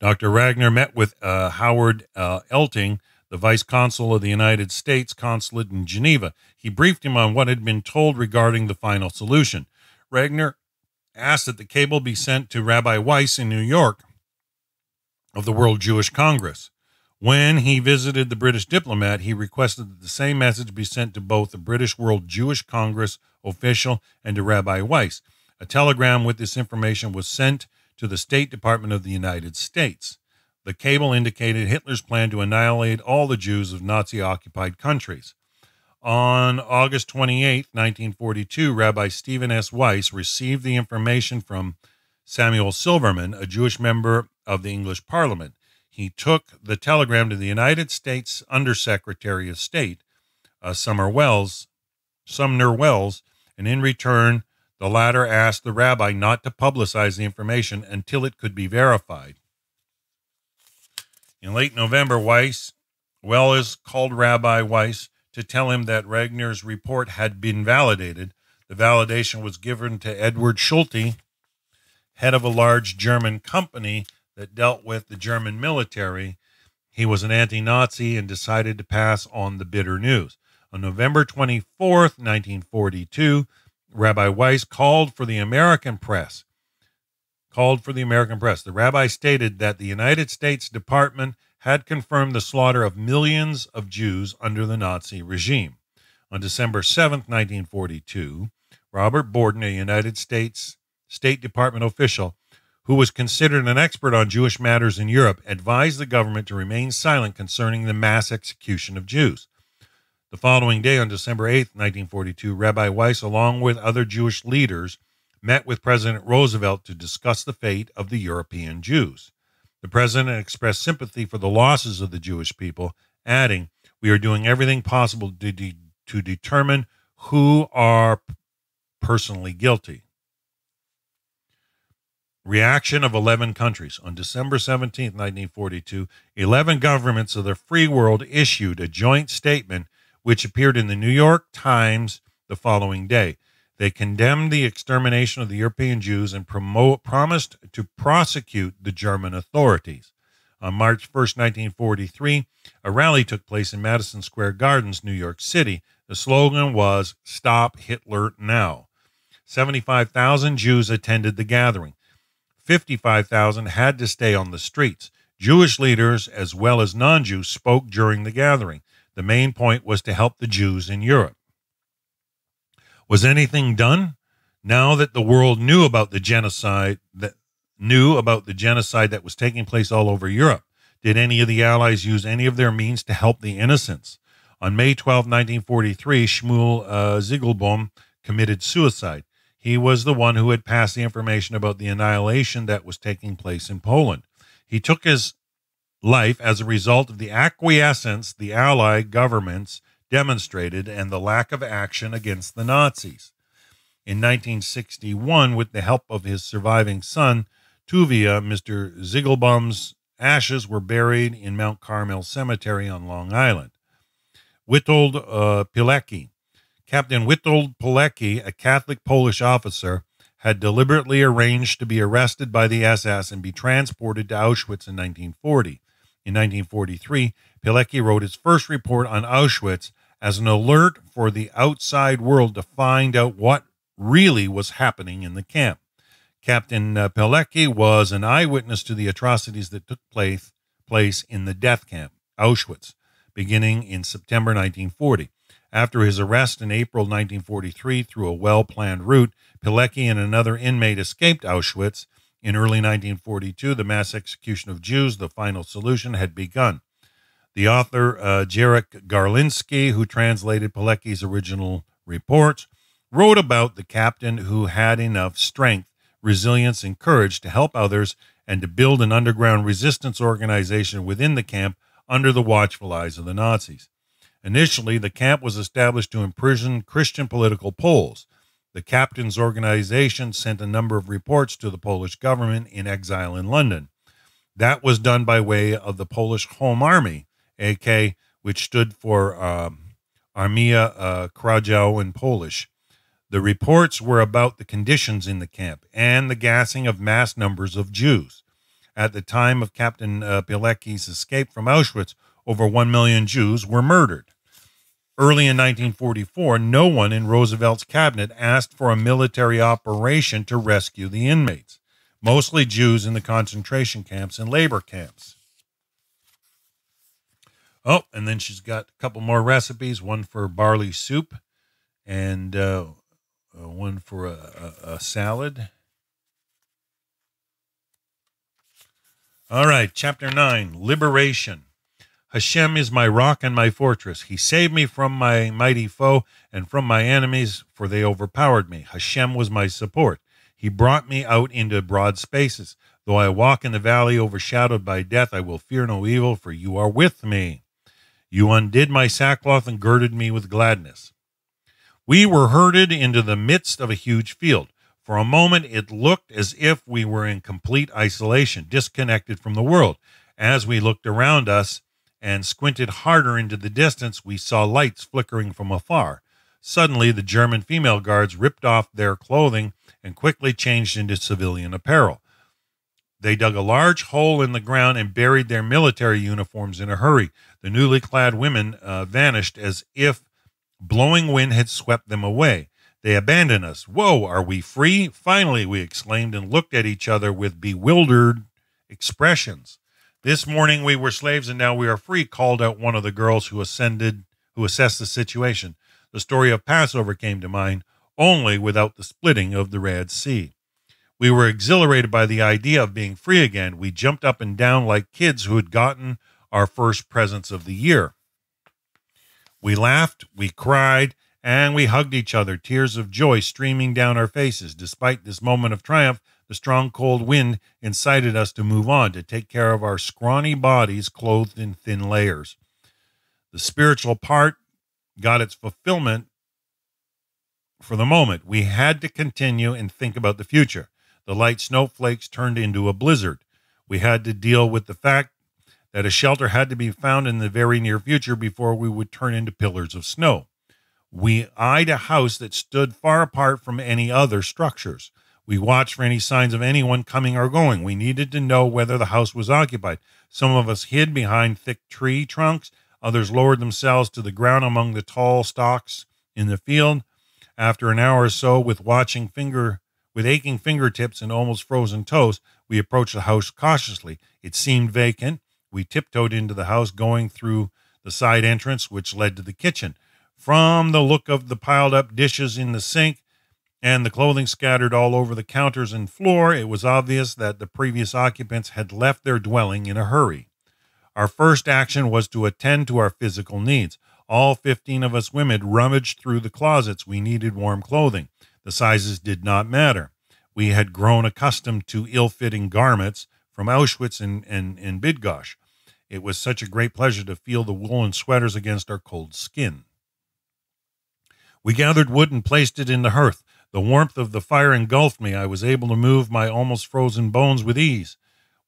Dr. Riegner met with uh, Howard uh, Elting, the vice consul of the United States consulate in Geneva. He briefed him on what had been told regarding the final solution. Riegner asked that the cable be sent to Rabbi Wise in New York of the World Jewish Congress. When he visited the British diplomat, he requested that the same message be sent to both the British World Jewish Congress official and to Rabbi Wise. A telegram with this information was sent to the State Department of the United States. The cable indicated Hitler's plan to annihilate all the Jews of Nazi occupied countries. On August 28, 1942, Rabbi Stephen S. Wise received the information from Samuel Silverman, a Jewish member of the English Parliament he took the telegram to the United States Undersecretary of State, uh, Sumner Wells, Sumner Welles, and in return, the latter asked the rabbi not to publicize the information until it could be verified. In late November, Weiss Welles called Rabbi Wise to tell him that Riegner's report had been validated. The validation was given to Edward Schulte, head of a large German company that dealt with the German military. He was an anti Nazi and decided to pass on the bitter news. On November 24th, 1942, Rabbi Wise called for the American press. Called for the American press. The rabbi stated that the United States Department had confirmed the slaughter of millions of Jews under the Nazi regime. On December 7th, 1942, Robert Borden, a United States State Department official, who was considered an expert on Jewish matters in Europe, advised the government to remain silent concerning the mass execution of Jews. The following day, on December 8, 1942, Rabbi Wise, along with other Jewish leaders, met with President Roosevelt to discuss the fate of the European Jews. The president expressed sympathy for the losses of the Jewish people, adding, We are doing everything possible to, de- to determine who are personally guilty. Reaction of 11 countries. On December 17, 1942, 11 governments of the free world issued a joint statement which appeared in the New York Times the following day. They condemned the extermination of the European Jews and promote, promised to prosecute the German authorities. On March 1, 1943, a rally took place in Madison Square Gardens, New York City. The slogan was Stop Hitler Now. 75,000 Jews attended the gathering. 55,000 had to stay on the streets. Jewish leaders, as well as non Jews, spoke during the gathering. The main point was to help the Jews in Europe. Was anything done? Now that the world knew about the genocide that knew about the genocide that was taking place all over Europe, did any of the Allies use any of their means to help the innocents? On May 12, 1943, Shmuel uh, Zygielbojm committed suicide. He was the one who had passed the information about the annihilation that was taking place in Poland. He took his life as a result of the acquiescence the Allied governments demonstrated and the lack of action against the Nazis. In 1961, with the help of his surviving son, Tuvia, Mr. Zygielbojm's ashes were buried in Mount Carmel Cemetery on Long Island. Witold uh, Pilecki, Captain Witold Pilecki, a Catholic Polish officer, had deliberately arranged to be arrested by the SS and be transported to Auschwitz in 1940. In 1943, Pilecki wrote his first report on Auschwitz as an alert for the outside world to find out what really was happening in the camp. Captain uh, was an eyewitness to the atrocities that took place, place in the death camp, Auschwitz, beginning in September 1940. After his arrest in April 1943 through a well planned route, Pilecki and another inmate escaped Auschwitz. In early 1942, the mass execution of Jews, the final solution, had begun. The author, uh, Jarek Garliński, who translated Pilecki's original report, wrote about the captain who had enough strength, resilience, and courage to help others and to build an underground resistance organization within the camp under the watchful eyes of the Nazis. Initially, the camp was established to imprison Christian political Poles. The captain's organization sent a number of reports to the Polish government in exile in London. That was done by way of the Polish Home Army, AK, which stood for um, Armia uh, Krajowa in Polish. The reports were about the conditions in the camp and the gassing of mass numbers of Jews. At the time of Captain uh, Pilecki's escape from Auschwitz, over 1 million Jews were murdered. Early in 1944, no one in Roosevelt's cabinet asked for a military operation to rescue the inmates, mostly Jews in the concentration camps and labor camps. Oh, and then she's got a couple more recipes one for barley soup and uh, uh one for a, a, a salad. All right, chapter 9 Liberation. Hashem is my rock and my fortress. He saved me from my mighty foe and from my enemies, for they overpowered me. Hashem was my support. He brought me out into broad spaces. Though I walk in the valley overshadowed by death, I will fear no evil, for you are with me. You undid my sackcloth and girded me with gladness. We were herded into the midst of a huge field. For a moment, it looked as if we were in complete isolation, disconnected from the world. As we looked around us, and squinted harder into the distance, we saw lights flickering from afar. Suddenly, the German female guards ripped off their clothing and quickly changed into civilian apparel. They dug a large hole in the ground and buried their military uniforms in a hurry. The newly clad women uh, vanished as if blowing wind had swept them away. They abandoned us. Whoa, are we free? Finally, we exclaimed and looked at each other with bewildered expressions. This morning we were slaves and now we are free, called out one of the girls who ascended, who assessed the situation. The story of Passover came to mind, only without the splitting of the Red Sea. We were exhilarated by the idea of being free again. We jumped up and down like kids who had gotten our first presents of the year. We laughed, we cried, and we hugged each other, tears of joy streaming down our faces. Despite this moment of triumph, the strong cold wind incited us to move on, to take care of our scrawny bodies clothed in thin layers. The spiritual part got its fulfillment for the moment. We had to continue and think about the future. The light snowflakes turned into a blizzard. We had to deal with the fact that a shelter had to be found in the very near future before we would turn into pillars of snow. We eyed a house that stood far apart from any other structures. We watched for any signs of anyone coming or going. We needed to know whether the house was occupied. Some of us hid behind thick tree trunks, others lowered themselves to the ground among the tall stalks in the field. After an hour or so, with watching finger with aching fingertips and almost frozen toes, we approached the house cautiously. It seemed vacant. We tiptoed into the house, going through the side entrance, which led to the kitchen. From the look of the piled up dishes in the sink, and the clothing scattered all over the counters and floor, it was obvious that the previous occupants had left their dwelling in a hurry. Our first action was to attend to our physical needs. All 15 of us women rummaged through the closets. We needed warm clothing. The sizes did not matter. We had grown accustomed to ill fitting garments from Auschwitz and, and, and Bydgoszcz. It was such a great pleasure to feel the woolen sweaters against our cold skin. We gathered wood and placed it in the hearth. The warmth of the fire engulfed me. I was able to move my almost frozen bones with ease.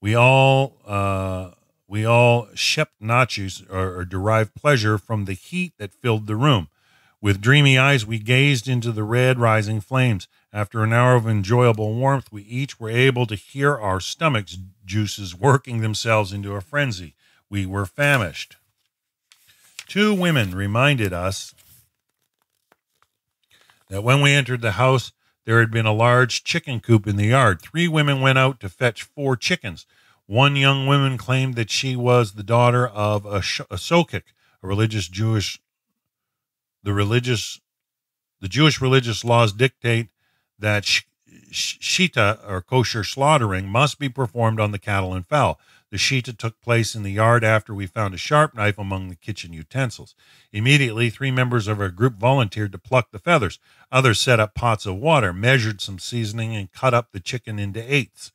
We all, uh, we all shep naches or, or derived pleasure from the heat that filled the room. With dreamy eyes, we gazed into the red rising flames. After an hour of enjoyable warmth, we each were able to hear our stomachs' juices working themselves into a frenzy. We were famished. Two women reminded us that when we entered the house, there had been a large chicken coop in the yard. Three women went out to fetch four chickens. One young woman claimed that she was the daughter of a, sh- a a religious Jewish. The religious, the Jewish religious laws dictate that sh- shita or kosher slaughtering must be performed on the cattle and fowl. The shita took place in the yard after we found a sharp knife among the kitchen utensils. Immediately, three members of our group volunteered to pluck the feathers. Others set up pots of water, measured some seasoning, and cut up the chicken into eighths.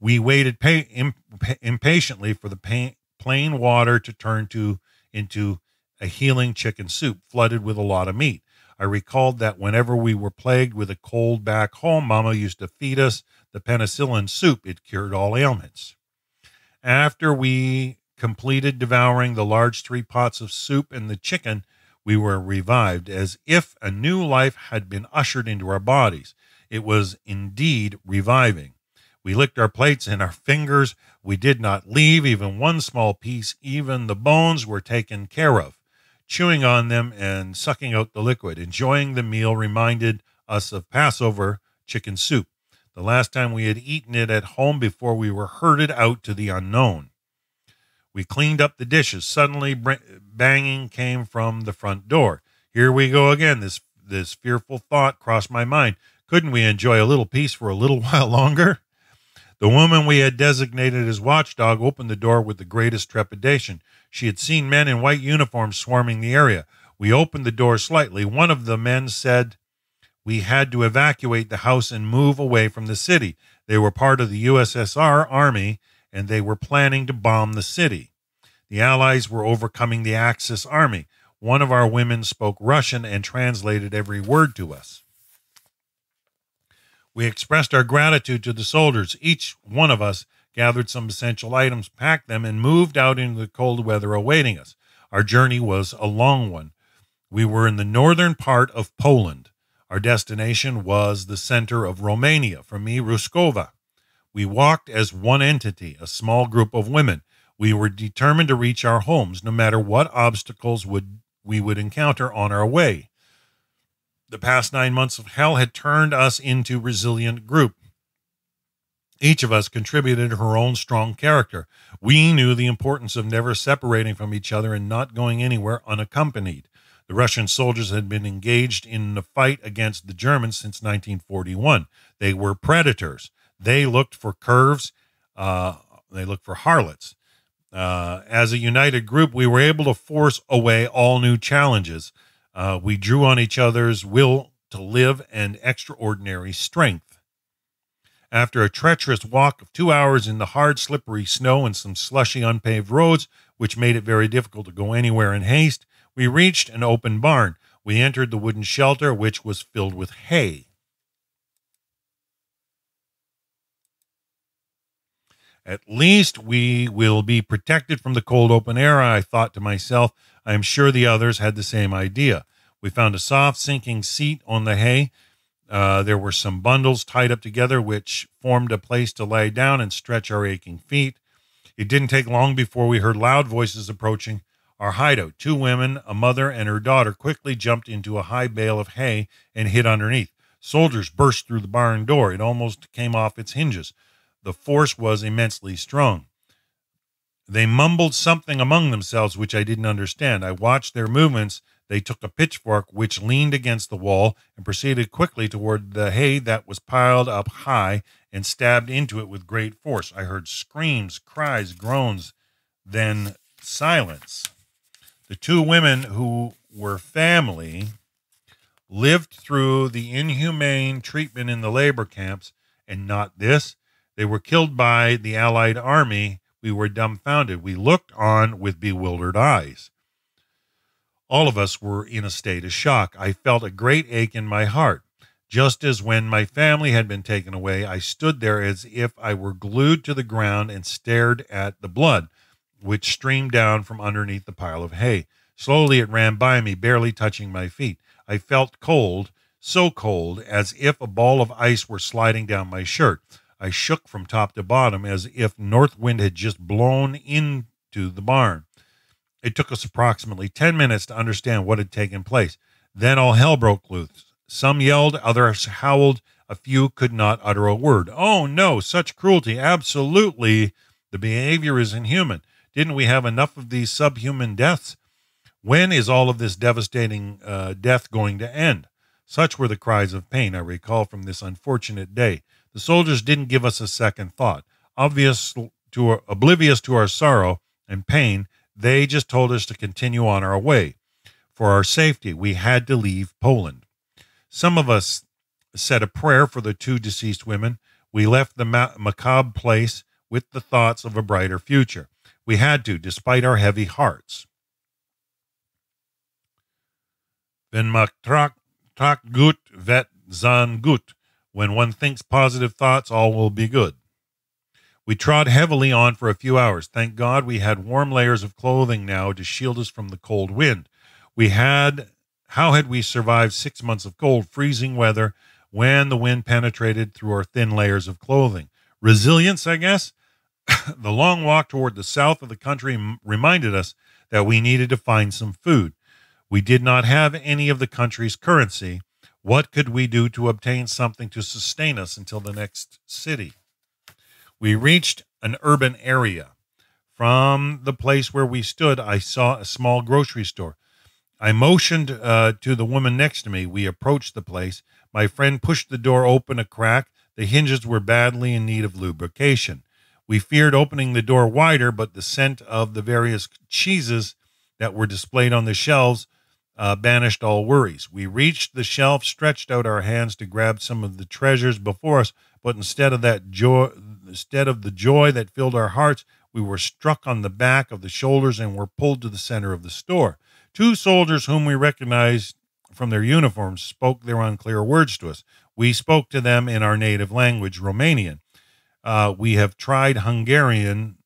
We waited imp- impatiently for the plain water to turn to into a healing chicken soup flooded with a lot of meat. I recalled that whenever we were plagued with a cold back home, Mama used to feed us the penicillin soup. It cured all ailments. After we completed devouring the large three pots of soup and the chicken, we were revived as if a new life had been ushered into our bodies. It was indeed reviving. We licked our plates and our fingers. We did not leave even one small piece. Even the bones were taken care of. Chewing on them and sucking out the liquid, enjoying the meal reminded us of Passover chicken soup the last time we had eaten it at home before we were herded out to the unknown. We cleaned up the dishes. Suddenly, banging came from the front door. Here we go again. This this fearful thought crossed my mind. Couldn't we enjoy a little peace for a little while longer? The woman we had designated as watchdog opened the door with the greatest trepidation. She had seen men in white uniforms swarming the area. We opened the door slightly. One of the men said, we had to evacuate the house and move away from the city. They were part of the USSR army and they were planning to bomb the city. The Allies were overcoming the Axis army. One of our women spoke Russian and translated every word to us. We expressed our gratitude to the soldiers. Each one of us gathered some essential items, packed them, and moved out into the cold weather awaiting us. Our journey was a long one. We were in the northern part of Poland. Our destination was the center of Romania, for me, Ruscova. We walked as one entity, a small group of women. We were determined to reach our homes, no matter what obstacles would we would encounter on our way. The past nine months of hell had turned us into resilient group. Each of us contributed her own strong character. We knew the importance of never separating from each other and not going anywhere unaccompanied. The Russian soldiers had been engaged in the fight against the Germans since 1941. They were predators. They looked for curves, uh, they looked for harlots. Uh, as a united group, we were able to force away all new challenges. Uh, we drew on each other's will to live and extraordinary strength. After a treacherous walk of two hours in the hard, slippery snow and some slushy, unpaved roads, which made it very difficult to go anywhere in haste, we reached an open barn. We entered the wooden shelter, which was filled with hay. At least we will be protected from the cold open air, I thought to myself. I am sure the others had the same idea. We found a soft, sinking seat on the hay. Uh, there were some bundles tied up together, which formed a place to lay down and stretch our aching feet. It didn't take long before we heard loud voices approaching our hideout. Two women, a mother and her daughter, quickly jumped into a high bale of hay and hid underneath. Soldiers burst through the barn door. It almost came off its hinges. The force was immensely strong. They mumbled something among themselves which I didn't understand. I watched their movements. They took a pitchfork which leaned against the wall and proceeded quickly toward the hay that was piled up high and stabbed into it with great force. I heard screams, cries, groans, then silence. The two women who were family lived through the inhumane treatment in the labor camps, and not this. They were killed by the Allied army. We were dumbfounded. We looked on with bewildered eyes. All of us were in a state of shock. I felt a great ache in my heart. Just as when my family had been taken away, I stood there as if I were glued to the ground and stared at the blood which streamed down from underneath the pile of hay. Slowly it ran by me, barely touching my feet. I felt cold, so cold, as if a ball of ice were sliding down my shirt. I shook from top to bottom as if north wind had just blown into the barn. It took us approximately 10 minutes to understand what had taken place. Then all hell broke loose. Some yelled, others howled, a few could not utter a word. Oh no, such cruelty! Absolutely, the behavior is inhuman. Didn't we have enough of these subhuman deaths? When is all of this devastating uh, death going to end? Such were the cries of pain I recall from this unfortunate day. The soldiers didn't give us a second thought. Obvious to our, oblivious to our sorrow and pain, they just told us to continue on our way. For our safety, we had to leave Poland. Some of us said a prayer for the two deceased women. We left the macabre place with the thoughts of a brighter future. We had to, despite our heavy hearts. Wenn man tak gut vet zan gut. When one thinks positive thoughts, all will be good. We trod heavily on for a few hours. Thank God we had warm layers of clothing now to shield us from the cold wind. We had, how had we survived six months of cold, freezing weather when the wind penetrated through our thin layers of clothing. Resilience, I guess. the long walk toward the south of the country reminded us that we needed to find some food. We did not have any of the country's currency. What could we do to obtain something to sustain us until the next city? We reached an urban area. From the place where we stood, I saw a small grocery store. I motioned uh, to the woman next to me. We approached the place. My friend pushed the door open a crack. The hinges were badly in need of lubrication. We feared opening the door wider, but the scent of the various cheeses that were displayed on the shelves uh, banished all worries. We reached the shelf, stretched out our hands to grab some of the treasures before us, but instead of that joy, instead of the joy that filled our hearts, we were struck on the back of the shoulders and were pulled to the center of the store. Two soldiers whom we recognized from their uniforms spoke their unclear words to us. We spoke to them in our native language, Romanian. Uh, we have tried Hungarian,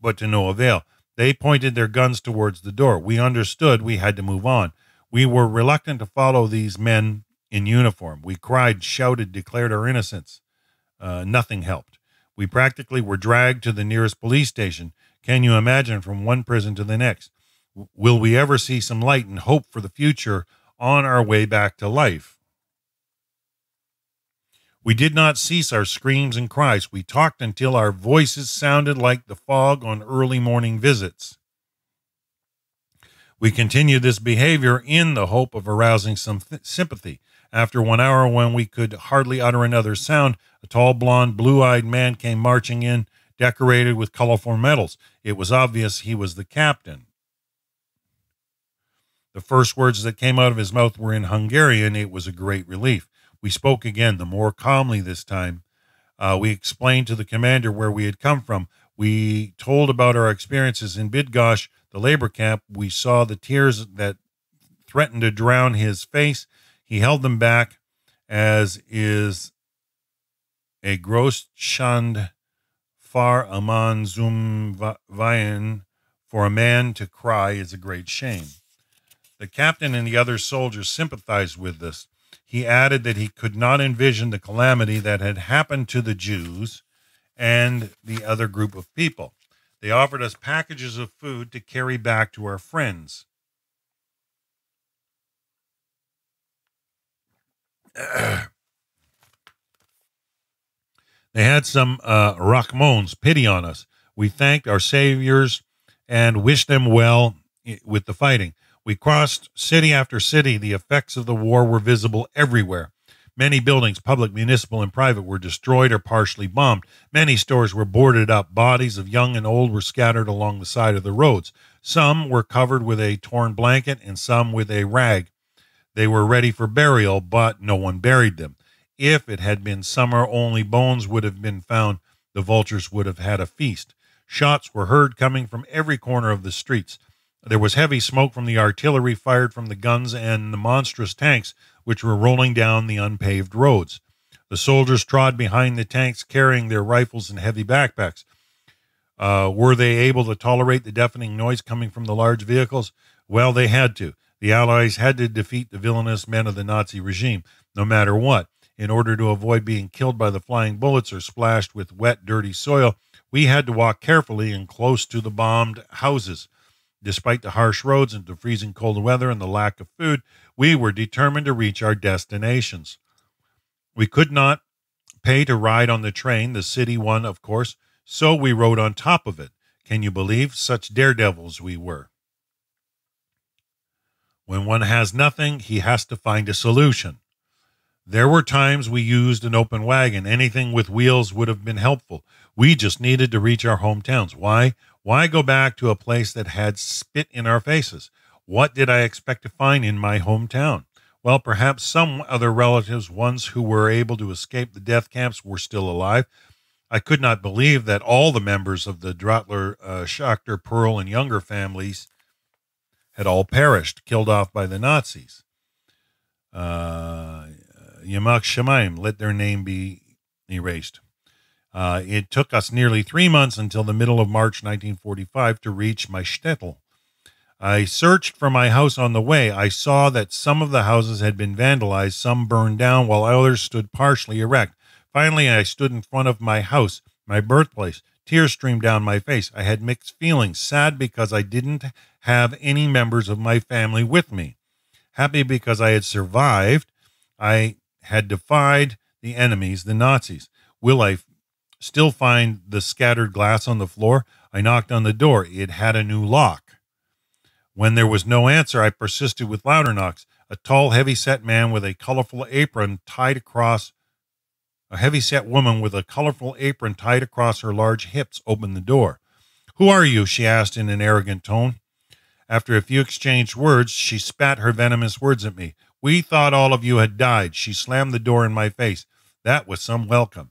but to no avail. They pointed their guns towards the door. We understood we had to move on. We were reluctant to follow these men in uniform. We cried, shouted, declared our innocence. Uh, nothing helped. We practically were dragged to the nearest police station. Can you imagine from one prison to the next? Will we ever see some light and hope for the future on our way back to life. We did not cease our screams and cries. We talked until our voices sounded like the fog on early morning visits. We continued this behavior in the hope of arousing some th- sympathy. After one hour, when we could hardly utter another sound, a tall, blond, blue eyed man came marching in, decorated with colorful medals. It was obvious he was the captain. The first words that came out of his mouth were in Hungarian. It was a great relief. We spoke again, the more calmly this time. Uh, we explained to the commander where we had come from. We told about our experiences in Bidgosh, the labor camp. We saw the tears that threatened to drown his face. He held them back, as is a gross schand far aman zum weinen. For a man to cry is a great shame. The captain and the other soldiers sympathized with this. He added that he could not envision the calamity that had happened to the Jews and the other group of people. They offered us packages of food to carry back to our friends. they had some uh, Rachmons, pity on us. We thanked our saviors and wished them well with the fighting. We crossed city after city. The effects of the war were visible everywhere. Many buildings, public, municipal, and private, were destroyed or partially bombed. Many stores were boarded up. Bodies of young and old were scattered along the side of the roads. Some were covered with a torn blanket and some with a rag. They were ready for burial, but no one buried them. If it had been summer, only bones would have been found. The vultures would have had a feast. Shots were heard coming from every corner of the streets. There was heavy smoke from the artillery fired from the guns and the monstrous tanks which were rolling down the unpaved roads. The soldiers trod behind the tanks carrying their rifles and heavy backpacks. Uh, were they able to tolerate the deafening noise coming from the large vehicles? Well, they had to. The Allies had to defeat the villainous men of the Nazi regime, no matter what. In order to avoid being killed by the flying bullets or splashed with wet, dirty soil, we had to walk carefully and close to the bombed houses. Despite the harsh roads and the freezing cold weather and the lack of food, we were determined to reach our destinations. We could not pay to ride on the train, the city one, of course, so we rode on top of it. Can you believe such daredevils we were? When one has nothing, he has to find a solution. There were times we used an open wagon. Anything with wheels would have been helpful. We just needed to reach our hometowns. Why? Why go back to a place that had spit in our faces? What did I expect to find in my hometown? Well, perhaps some other relatives, ones who were able to escape the death camps, were still alive. I could not believe that all the members of the Drottler, uh, Schachter, Pearl, and Younger families had all perished, killed off by the Nazis. Uh, Yamak Shemaim, let their name be erased. Uh, it took us nearly three months until the middle of March 1945 to reach my shtetl. I searched for my house on the way. I saw that some of the houses had been vandalized, some burned down, while others stood partially erect. Finally, I stood in front of my house, my birthplace. Tears streamed down my face. I had mixed feelings, sad because I didn't have any members of my family with me, happy because I had survived. I had defied the enemies, the Nazis. Will I still find the scattered glass on the floor? I knocked on the door. It had a new lock. When there was no answer, I persisted with louder knocks. A tall, heavy set man with a colorful apron tied across a heavy set woman with a colorful apron tied across her large hips opened the door. Who are you? she asked in an arrogant tone. After a few exchanged words, she spat her venomous words at me. We thought all of you had died. She slammed the door in my face. That was some welcome.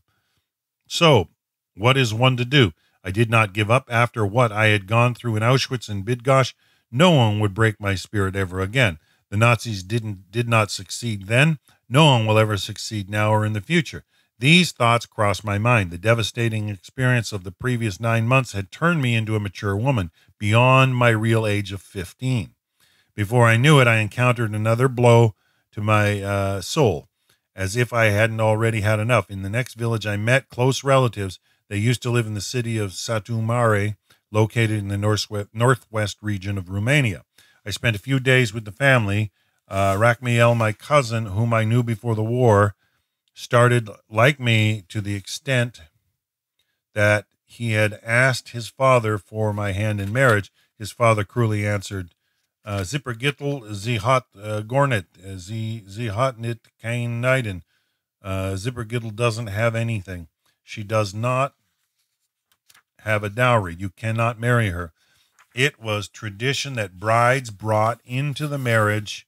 So, what is one to do? I did not give up after what I had gone through in Auschwitz and Bydgoszcz. No one would break my spirit ever again. The Nazis didn't did not succeed then. No one will ever succeed now or in the future. These thoughts crossed my mind. The devastating experience of the previous nine months had turned me into a mature woman beyond my real age of 15. Before I knew it, I encountered another blow to my uh, soul, as if I hadn't already had enough. In the next village, I met close relatives. They used to live in the city of Satu Mare, located in the northwest, northwest region of Romania. I spent a few days with the family. Uh, Rakmiel, my cousin, whom I knew before the war, started like me to the extent that he had asked his father for my hand in marriage. His father cruelly answered, uh, Zipper Gittel, Sie hat uh, Gornet, sie hat nicht kein Neiden. Uh, Zipper Gittel doesn't have anything. She does not have a dowry. You cannot marry her. It was tradition that brides brought into the marriage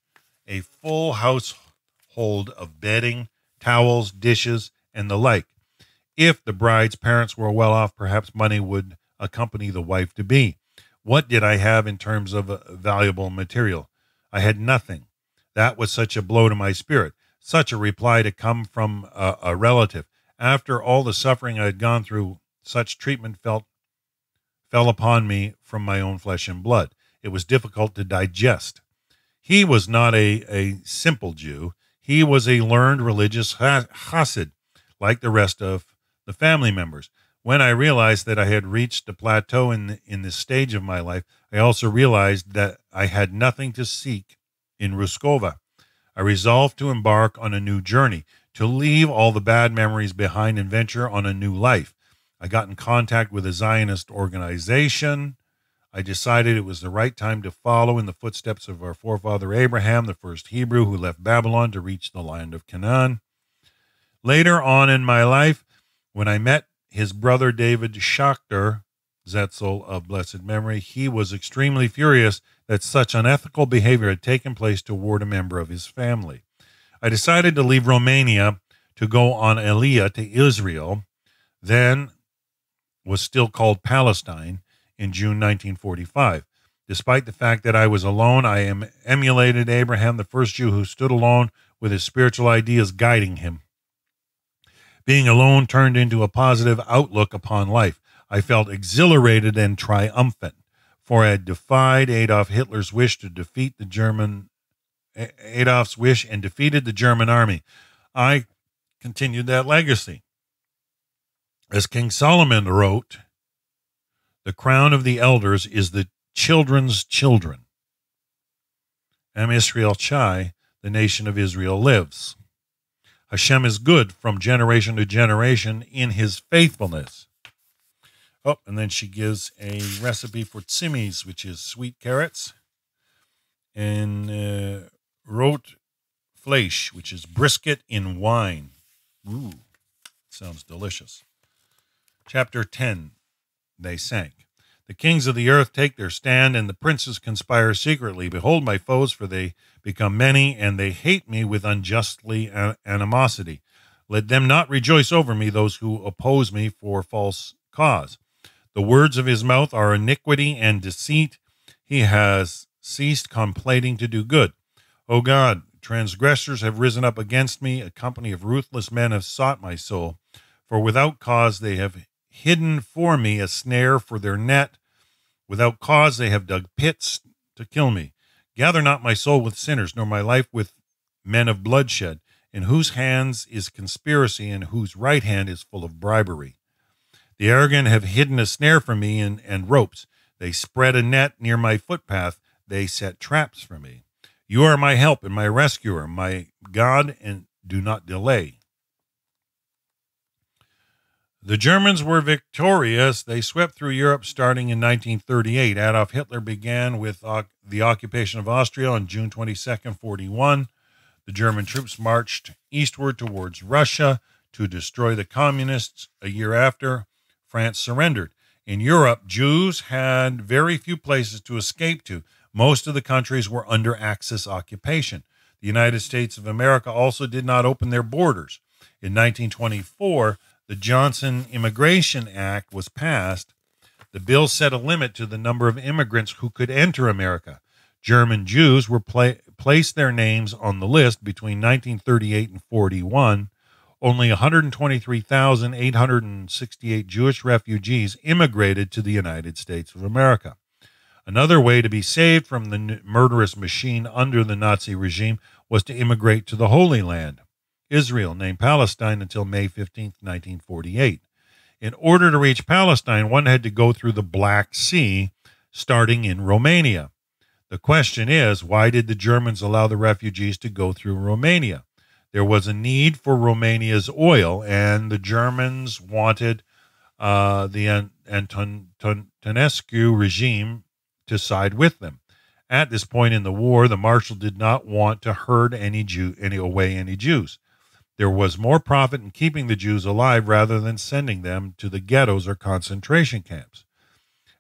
a full household of bedding, towels, dishes, and the like. If the bride's parents were well off, perhaps money would accompany the wife to be. What did I have in terms of uh, valuable material? I had nothing. That was such a blow to my spirit, such a reply to come from a, a relative. After all the suffering I had gone through, such treatment felt fell upon me from my own flesh and blood. It was difficult to digest. He was not a, a simple Jew. He was a learned religious Hasid, like the rest of the family members. When I realized that I had reached a plateau in, in this stage of my life, I also realized that I had nothing to seek in Ruscova. I resolved to embark on a new journey, to leave all the bad memories behind and venture on a new life. I got in contact with a Zionist organization I decided it was the right time to follow in the footsteps of our forefather Abraham, the first Hebrew who left Babylon to reach the land of Canaan. Later on in my life, when I met his brother David Schachter, Zetzel of blessed memory, he was extremely furious that such unethical behavior had taken place toward a member of his family. I decided to leave Romania to go on Aliyah to Israel, then was still called Palestine, in June 1945. Despite the fact that I was alone, I am emulated Abraham, the first Jew who stood alone with his spiritual ideas guiding him. Being alone turned into a positive outlook upon life. I felt exhilarated and triumphant, for I had defied Adolf Hitler's wish to defeat the German Adolf's wish and defeated the German army. I continued that legacy. As King Solomon wrote, the crown of the elders is the children's children. Am Israel Chai, the nation of Israel lives. Hashem is good from generation to generation in his faithfulness. Oh, and then she gives a recipe for tsimis, which is sweet carrots, and uh, rot fleisch, which is brisket in wine. Ooh, sounds delicious. Chapter 10 They sank. The kings of the earth take their stand, and the princes conspire secretly. Behold my foes, for they become many, and they hate me with unjustly animosity. Let them not rejoice over me, those who oppose me for false cause. The words of his mouth are iniquity and deceit. He has ceased complaining to do good. O God, transgressors have risen up against me. A company of ruthless men have sought my soul. For without cause they have hidden for me a snare for their net. Without cause they have dug pits to kill me. Gather not my soul with sinners, nor my life with men of bloodshed, in whose hands is conspiracy, and whose right hand is full of bribery. The arrogant have hidden a snare for me and, and ropes. They spread a net near my footpath. They set traps for me. You are my help and my rescuer, my God, and do not delay. The Germans were victorious. They swept through Europe starting in 1938. Adolf Hitler began with the occupation of Austria on June 22, 41. The German troops marched eastward towards Russia to destroy the communists. A year after, France surrendered. In Europe, Jews had very few places to escape to. Most of the countries were under Axis occupation. The United States of America also did not open their borders. In 1924, the Johnson Immigration Act was passed. The bill set a limit to the number of immigrants who could enter America. German Jews were pla- placed their names on the list between 1938 and 41 only 123,868 Jewish refugees immigrated to the United States of America. Another way to be saved from the murderous machine under the Nazi regime was to immigrate to the Holy Land, Israel, named Palestine until May 15, 1948. In order to reach Palestine, one had to go through the Black Sea, starting in Romania. The question is, why did the Germans allow the refugees to go through Romania? There was a need for Romania's oil, and the Germans wanted uh, the Antonescu regime to side with them. At this point in the war, the marshal did not want to herd any Jew any away any Jews. There was more profit in keeping the Jews alive rather than sending them to the ghettos or concentration camps.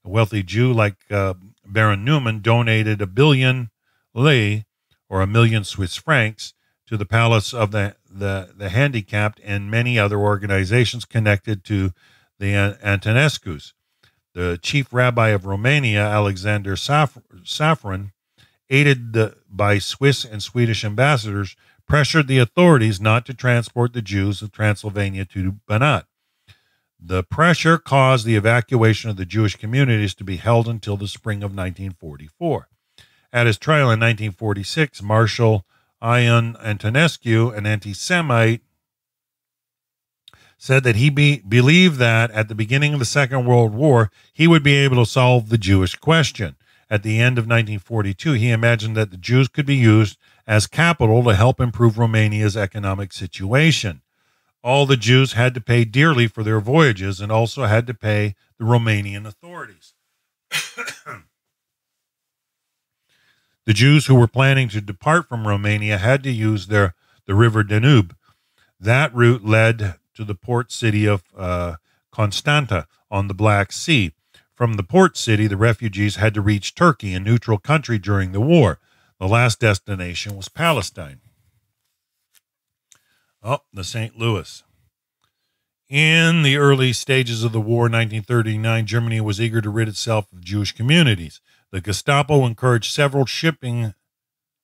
A wealthy Jew like uh, Baron Neumann donated a billion lei, or a million Swiss francs, to the Palace of the, the, the Handicapped and many other organizations connected to the Antonescus. The chief rabbi of Romania, Alexander Saf- Safran, aided the, by Swiss and Swedish ambassadors, pressured the authorities not to transport the Jews of Transylvania to Banat. The pressure caused the evacuation of the Jewish communities to be held until the spring of 1944. At his trial in 1946, Marshal Ion Antonescu, an anti Semite, said that he be, believed that at the beginning of the Second World War, he would be able to solve the Jewish question. At the end of 1942, he imagined that the Jews could be used as capital to help improve Romania's economic situation. All the Jews had to pay dearly for their voyages and also had to pay the Romanian authorities. The Jews who were planning to depart from Romania had to use their, the river Danube. That route led to the port city of uh, Constanta on the Black Sea. From the port city, the refugees had to reach Turkey, a neutral country during the war. The last destination was Palestine. Oh, the St. Louis. In the early stages of the war, 1939, Germany was eager to rid itself of Jewish communities. The Gestapo encouraged several shipping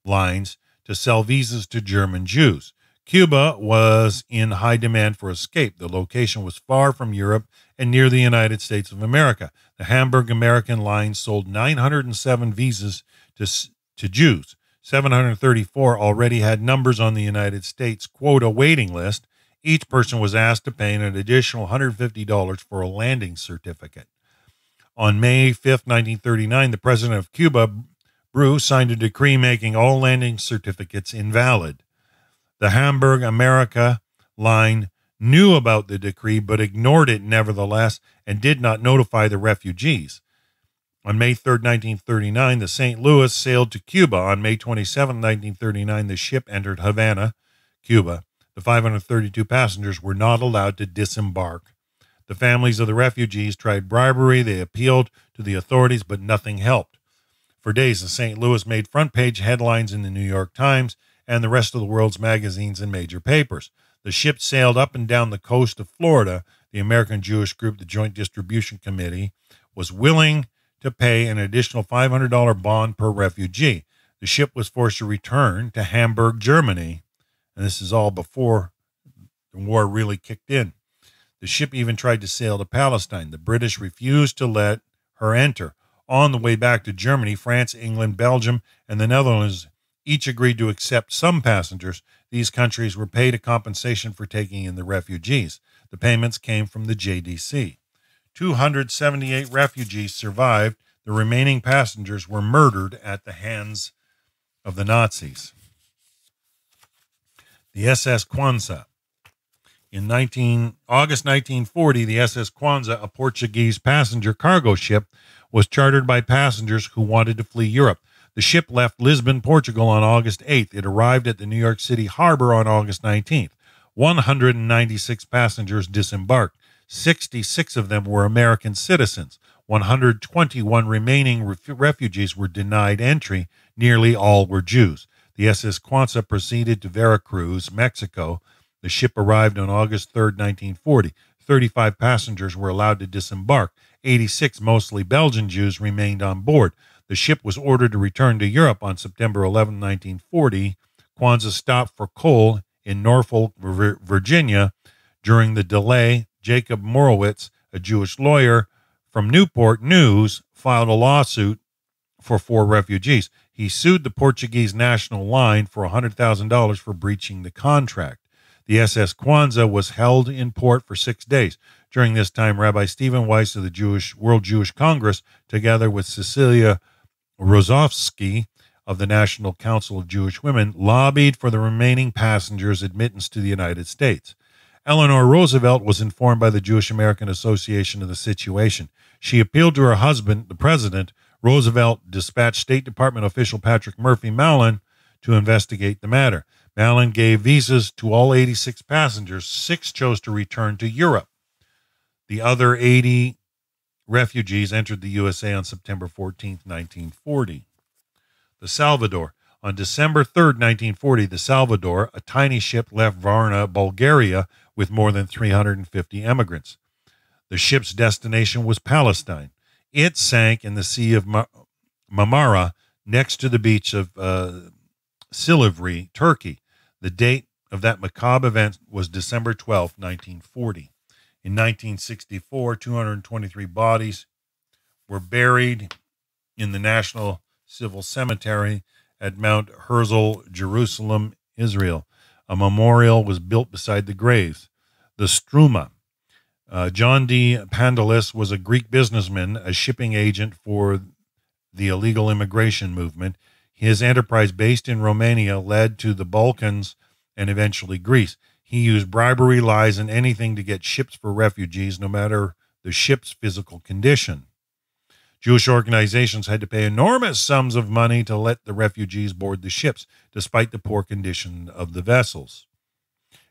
lines to sell visas to German Jews. Cuba was in high demand for escape. The location was far from Europe and near the United States of America. The Hamburg American line sold 907 visas to, to Jews. 734 already had numbers on the United States quota waiting list. Each person was asked to pay an additional $150 for a landing certificate. On May 5, 1939, the president of Cuba, Bru, signed a decree making all landing certificates invalid. The Hamburg America line knew about the decree but ignored it nevertheless and did not notify the refugees. On May 3, 1939, the St. Louis sailed to Cuba. On May 27, 1939, the ship entered Havana, Cuba. The 532 passengers were not allowed to disembark. The families of the refugees tried bribery. They appealed to the authorities, but nothing helped. For days, the St. Louis made front page headlines in the New York Times and the rest of the world's magazines and major papers. The ship sailed up and down the coast of Florida. The American Jewish group, the Joint Distribution Committee, was willing to pay an additional $500 bond per refugee. The ship was forced to return to Hamburg, Germany, and this is all before the war really kicked in. The ship even tried to sail to Palestine. The British refused to let her enter. On the way back to Germany, France, England, Belgium, and the Netherlands each agreed to accept some passengers. These countries were paid a compensation for taking in the refugees. The payments came from the JDC. 278 refugees survived. The remaining passengers were murdered at the hands of the Nazis. The SS Quanza. In 19, August 1940, the SS Quanza, a Portuguese passenger cargo ship, was chartered by passengers who wanted to flee Europe. The ship left Lisbon, Portugal on August 8th. It arrived at the New York City harbor on August 19th. 196 passengers disembarked. 66 of them were American citizens. 121 remaining ref- refugees were denied entry. Nearly all were Jews. The SS Quanza proceeded to Veracruz, Mexico. The ship arrived on August 3, 1940. 35 passengers were allowed to disembark. 86, mostly Belgian Jews, remained on board. The ship was ordered to return to Europe on September 11, 1940. Quanza stopped for coal in Norfolk, Virginia. During the delay, Jacob Morewitz, a Jewish lawyer from Newport News, filed a lawsuit for four refugees. He sued the Portuguese National Line for $100,000 for breaching the contract. The SS Kwanza was held in port for six days. During this time, Rabbi Stephen Wise of the Jewish World Jewish Congress, together with Cecilia Razovsky of the National Council of Jewish Women, lobbied for the remaining passengers' admittance to the United States. Eleanor Roosevelt was informed by the Jewish American Association of the situation. She appealed to her husband, the president. Roosevelt dispatched State Department official Patrick Murphy Malin to investigate the matter. Malin gave visas to all 86 passengers. Six chose to return to Europe. The other 80 refugees entered the USA on September 14, 1940. The Salvador. On December 3, 1940, the Salvador, a tiny ship, left Varna, Bulgaria, with more than 350 emigrants. The ship's destination was Palestine. It sank in the Sea of Marmara next to the beach of uh, Silivri, Turkey. The date of that macabre event was December 12, 1940. In 1964, 223 bodies were buried in the National Civil Cemetery at Mount Herzl, Jerusalem, Israel. A memorial was built beside the graves. The Struma. Uh, John D. Pandelis was a Greek businessman, a shipping agent for the illegal immigration movement. His enterprise, based in Romania, led to the Balkans and eventually Greece. He used bribery, lies, and anything to get ships for refugees, no matter the ship's physical condition. Jewish organizations had to pay enormous sums of money to let the refugees board the ships, despite the poor condition of the vessels.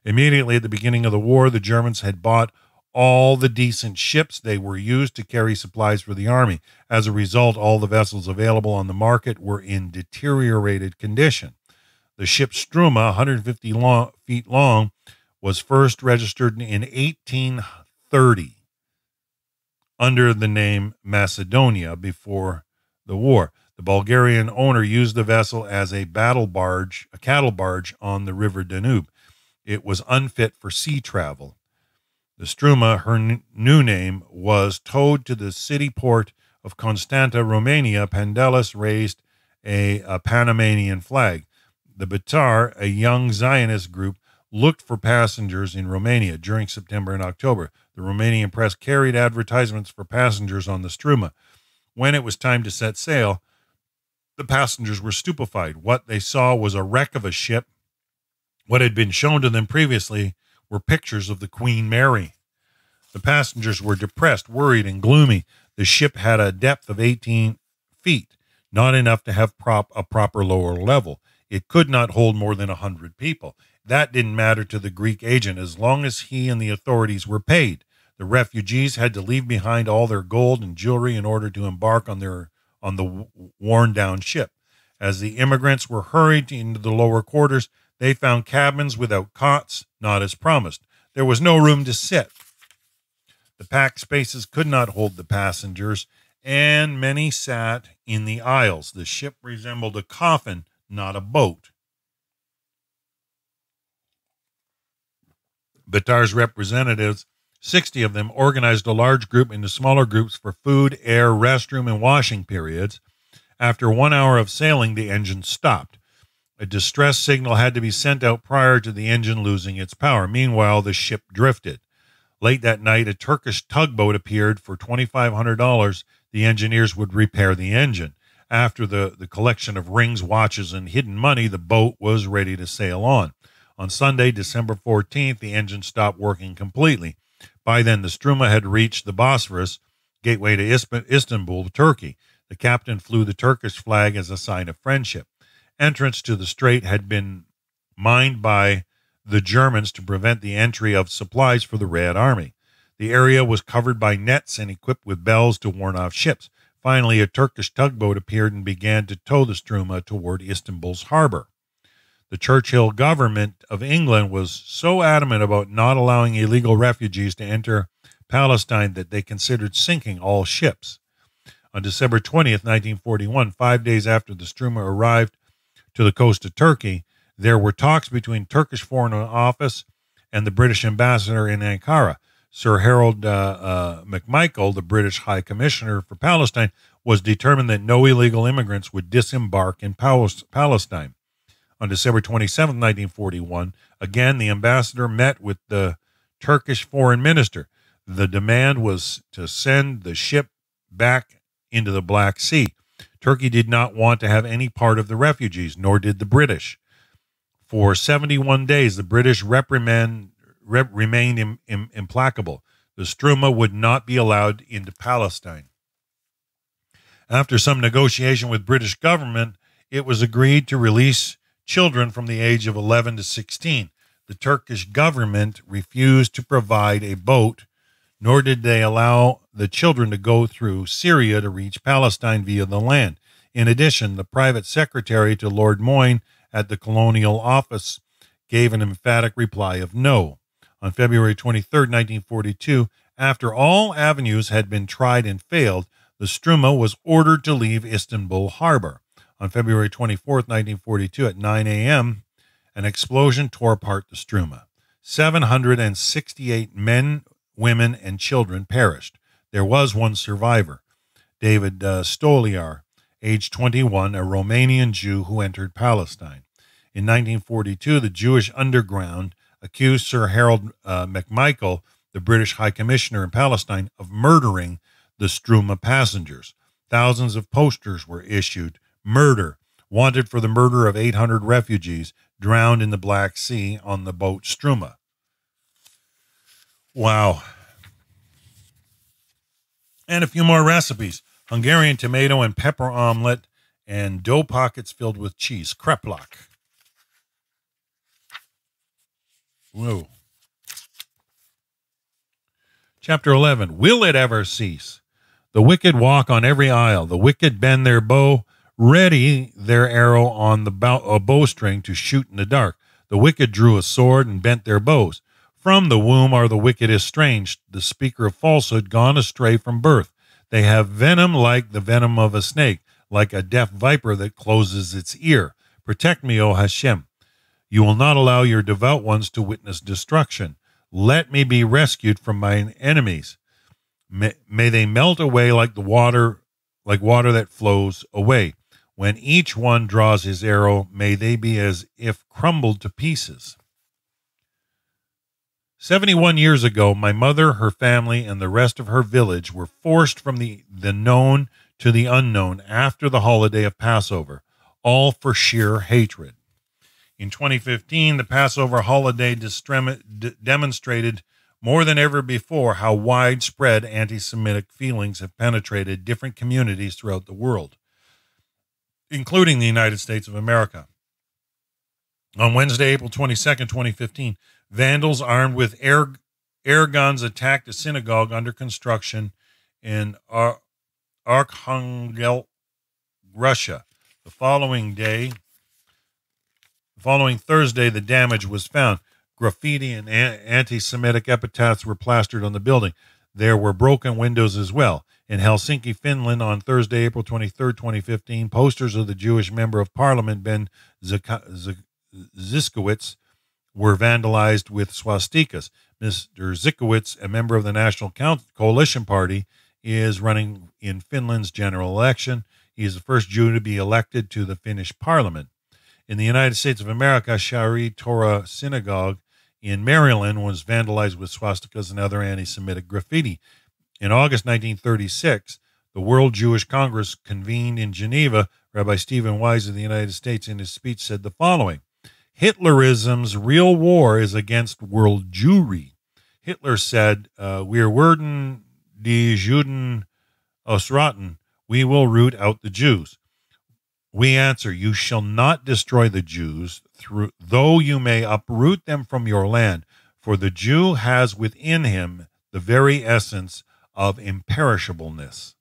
Immediately at the beginning of the war, the Germans had bought all the decent ships. They were used to carry supplies for the army. As a result, all the vessels available on the market were in deteriorated condition. The ship Struma, 150 long, feet long, was first registered in 1830 under the name Macedonia before the war. The Bulgarian owner used the vessel as a battle barge, a cattle barge on the river Danube. It was unfit for sea travel. The Struma, her n- new name, was towed to the city port of Constanta, Romania. Pandelis raised a, a Panamanian flag. The Betar, a young Zionist group, looked for passengers in Romania during September and October. The Romanian press carried advertisements for passengers on the Struma. When it was time to set sail, the passengers were stupefied. What they saw was a wreck of a ship. What had been shown to them previously were pictures of the Queen Mary. The passengers were depressed, worried, and gloomy. The ship had a depth of 18 feet, not enough to have prop a proper lower level. It could not hold more than a hundred people. That didn't matter to the Greek agent as long as he and the authorities were paid. The refugees had to leave behind all their gold and jewelry in order to embark on their on the worn down ship. As the immigrants were hurried into the lower quarters, they found cabins without cots, not as promised. There was no room to sit. The packed spaces could not hold the passengers, and many sat in the aisles. The ship resembled a coffin, not a boat. Betar's representatives, 60 of them, organized a large group into smaller groups for food, air, restroom, and washing periods. After one hour of sailing, the engine stopped. A distress signal had to be sent out prior to the engine losing its power. Meanwhile, the ship drifted. Late that night, a Turkish tugboat appeared for $2,500. The engineers would repair the engine. After the, the collection of rings, watches, and hidden money, the boat was ready to sail on. On Sunday, December 14th, the engine stopped working completely. By then, the Struma had reached the Bosphorus, gateway to Istanbul, Turkey. The captain flew the Turkish flag as a sign of friendship. Entrance to the strait had been mined by the Germans to prevent the entry of supplies for the Red Army. The area was covered by nets and equipped with bells to warn off ships. Finally, a Turkish tugboat appeared and began to tow the Struma toward Istanbul's harbor. The Churchill government of England was so adamant about not allowing illegal refugees to enter Palestine that they considered sinking all ships. On December 20th, 1941, five days after the Struma arrived to the coast of Turkey, there were talks between Turkish Foreign Office and the British ambassador in Ankara. Sir Harold uh, uh, MacMichael, the British High Commissioner for Palestine, was determined that no illegal immigrants would disembark in Palestine. On December 27, 1941, again, the ambassador met with the Turkish foreign minister. The demand was to send the ship back into the Black Sea. Turkey did not want to have any part of the refugees, nor did the British. For 71 days, the British reprimand, rep, remained Im, Im, implacable. The Struma would not be allowed into Palestine. After some negotiation with British government, it was agreed to release children from the age of 11 to 16. The Turkish government refused to provide a boat, nor did they allow the children to go through Syria to reach Palestine via the land. In addition, the private secretary to Lord Moyne at the Colonial Office gave an emphatic reply of no. On February 23, 1942, after all avenues had been tried and failed, the Struma was ordered to leave Istanbul harbor. On February 24, 1942, at 9 a.m., an explosion tore apart the Struma. 768 men, women, and children perished. There was one survivor, David uh, Stoliar, age 21, a Romanian Jew who entered Palestine. In 1942, the Jewish underground accused Sir Harold uh, MacMichael, the British High Commissioner in Palestine, of murdering the Struma passengers. Thousands of posters were issued. Murder, wanted for the murder of 800 refugees drowned in the Black Sea on the boat Struma. Wow. And a few more recipes. Hungarian tomato and pepper omelet, and dough pockets filled with cheese. Kreplach. Whoa. Chapter 11 Will it ever cease? The wicked walk on every isle. The wicked bend their bow, ready their arrow on the bow, a bowstring to shoot in the dark. The wicked drew a sword and bent their bows. From the womb are the wicked estranged, the speaker of falsehood gone astray from birth. They have venom like the venom of a snake, like a deaf viper that closes its ear. Protect me, O Hashem. You will not allow your devout ones to witness destruction. Let me be rescued from mine enemies. May, may they melt away like the water, like water that flows away. When each one draws his arrow, may they be as if crumbled to pieces. 71 years ago, my mother, her family, and the rest of her village were forced from the, the known to the unknown after the holiday of Passover, all for sheer hatred. In 2015, the Passover holiday demonstrated more than ever before how widespread anti Semitic feelings have penetrated different communities throughout the world, including the United States of America. On Wednesday, April 22, 2015, vandals armed with air, air guns attacked a synagogue under construction in Ar- Arkhangel, Russia. The following day, the following Thursday, the damage was found. Graffiti and anti Semitic epitaphs were plastered on the building. There were broken windows as well. In Helsinki, Finland, on Thursday, April 23, 2015, posters of the Jewish member of parliament, Ben Zyskowicz, were vandalized with swastikas. Mr. Zyskowicz, a member of the National Coalition Party, is running in Finland's general election. He is the first Jew to be elected to the Finnish parliament. In the United States of America, Shari Torah Synagogue in Maryland was vandalized with swastikas and other anti Semitic graffiti. In August 1936, the World Jewish Congress convened in Geneva. Rabbi Stephen Wise of the United States, in his speech, said the following Hitlerism's real war is against world Jewry. Hitler said, uh, Wir werden die Juden ausrotten. We will root out the Jews. We answer, You shall not destroy the Jews, through, though you may uproot them from your land, for the Jew has within him the very essence of imperishableness.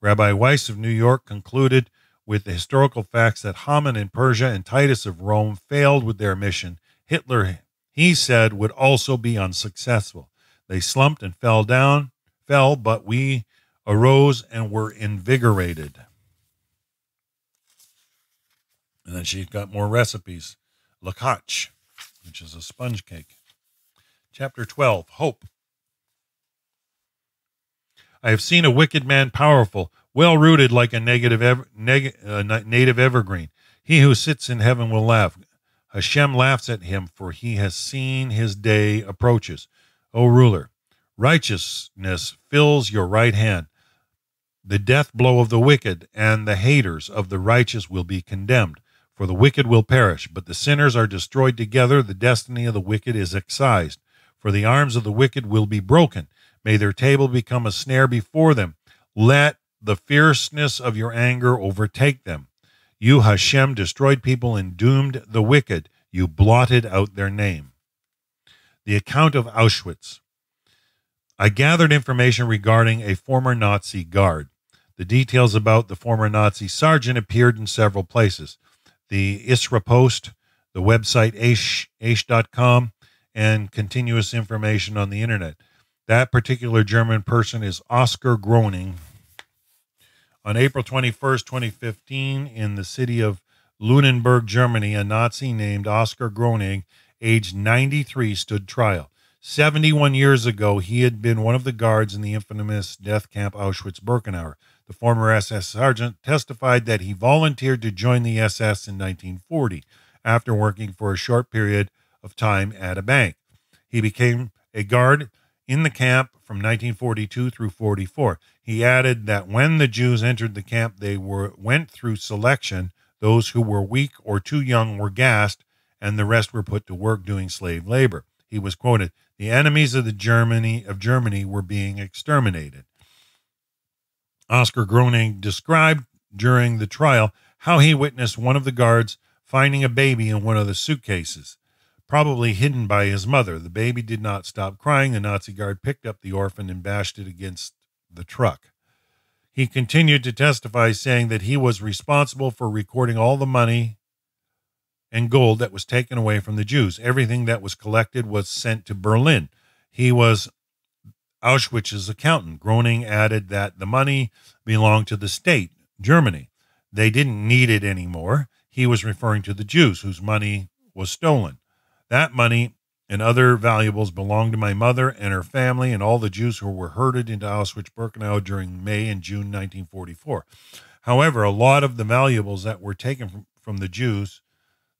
Rabbi Wise of New York concluded with the historical facts that Haman in Persia and Titus of Rome failed with their mission. Hitler, he said, would also be unsuccessful. They slumped and fell down, fell, but we arose and were invigorated. And then she's got more recipes. Lakach, which is a sponge cake. Chapter 12 Hope. I have seen a wicked man powerful, well rooted like a negative ever, neg, uh, native evergreen. He who sits in heaven will laugh. Hashem laughs at him, for he has seen his day approaches. O ruler, righteousness fills your right hand. The death blow of the wicked and the haters of the righteous will be condemned. For the wicked will perish, but the sinners are destroyed together. The destiny of the wicked is excised. For the arms of the wicked will be broken. May their table become a snare before them. Let the fierceness of your anger overtake them. You, Hashem, destroyed people and doomed the wicked. You blotted out their name. The account of Auschwitz. I gathered information regarding a former Nazi guard. The details about the former Nazi sergeant appeared in several places the ISRA Post, the website aish.com, and continuous information on the internet. That particular German person is Oscar Groening. On April 21st, 2015, in the city of Lunenburg, Germany, a Nazi named Oscar Groening, aged 93, stood trial. 71 years ago, he had been one of the guards in the infamous death camp Auschwitz Birkenau. The former SS sergeant testified that he volunteered to join the SS in 1940 after working for a short period of time at a bank. He became a guard in the camp from 1942 through 44. He added that when the Jews entered the camp, they were went through selection. Those who were weak or too young were gassed, and the rest were put to work doing slave labor. He was quoted, "The enemies of the Germany of Germany were being exterminated." Oscar Groening described during the trial how he witnessed one of the guards finding a baby in one of the suitcases, probably hidden by his mother. The baby did not stop crying. The Nazi guard picked up the orphan and bashed it against the truck. He continued to testify, saying that he was responsible for recording all the money and gold that was taken away from the Jews. Everything that was collected was sent to Berlin. He was Auschwitz's accountant. Groening added that the money belonged to the state, Germany. They didn't need it anymore. He was referring to the Jews whose money was stolen. That money and other valuables belonged to my mother and her family and all the Jews who were herded into Auschwitz Birkenau during May and June 1944. However, a lot of the valuables that were taken from, from the Jews,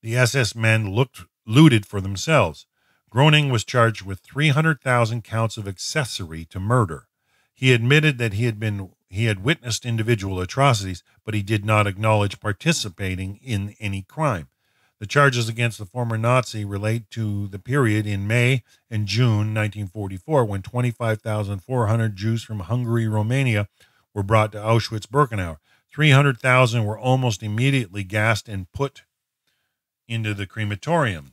the SS men looked looted for themselves. Groening was charged with 300,000 counts of accessory to murder. He admitted that he had been he had witnessed individual atrocities, but he did not acknowledge participating in any crime. The charges against the former Nazi relate to the period in May and June 1944 when 25,400 Jews from Hungary, Romania were brought to Auschwitz Birkenau. 300,000 were almost immediately gassed and put into the crematorium.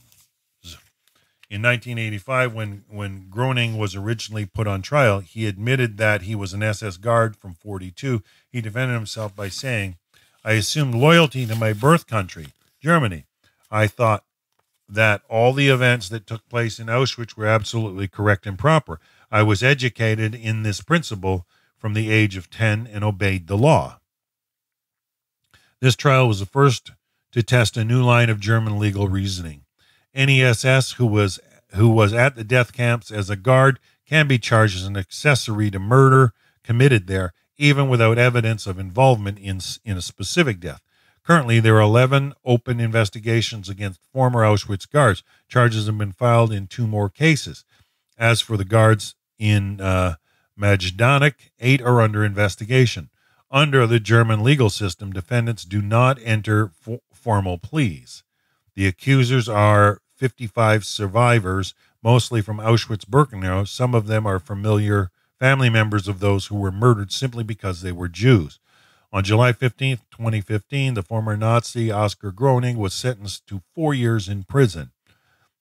In 1985, when, when Groening was originally put on trial, he admitted that he was an SS guard from 42. He defended himself by saying, I assumed loyalty to my birth country, Germany. I thought that all the events that took place in Auschwitz were absolutely correct and proper. I was educated in this principle from the age of 10 and obeyed the law. This trial was the first to test a new line of German legal reasoning. Any SS who was who was at the death camps as a guard can be charged as an accessory to murder committed there, even without evidence of involvement in, in a specific death. Currently, there are 11 open investigations against former Auschwitz guards. Charges have been filed in two more cases. As for the guards in uh, Majdanek, eight are under investigation. Under the German legal system, defendants do not enter for formal pleas. The accusers are 55 survivors, mostly from Auschwitz Birkenau. Some of them are familiar family members of those who were murdered simply because they were Jews. On July 15, 2015, the former Nazi Oscar Groening was sentenced to four years in prison.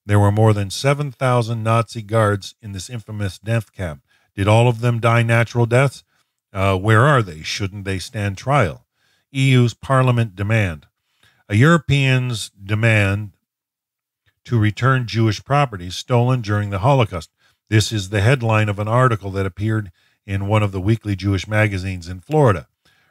There were more than 7,000 Nazi guards in this infamous death camp. Did all of them die natural deaths? Uh, where are they? Shouldn't they stand trial? EU's Parliament demand. A European's demand to return Jewish properties stolen during the Holocaust. This is the headline of an article that appeared in one of the weekly Jewish magazines in Florida.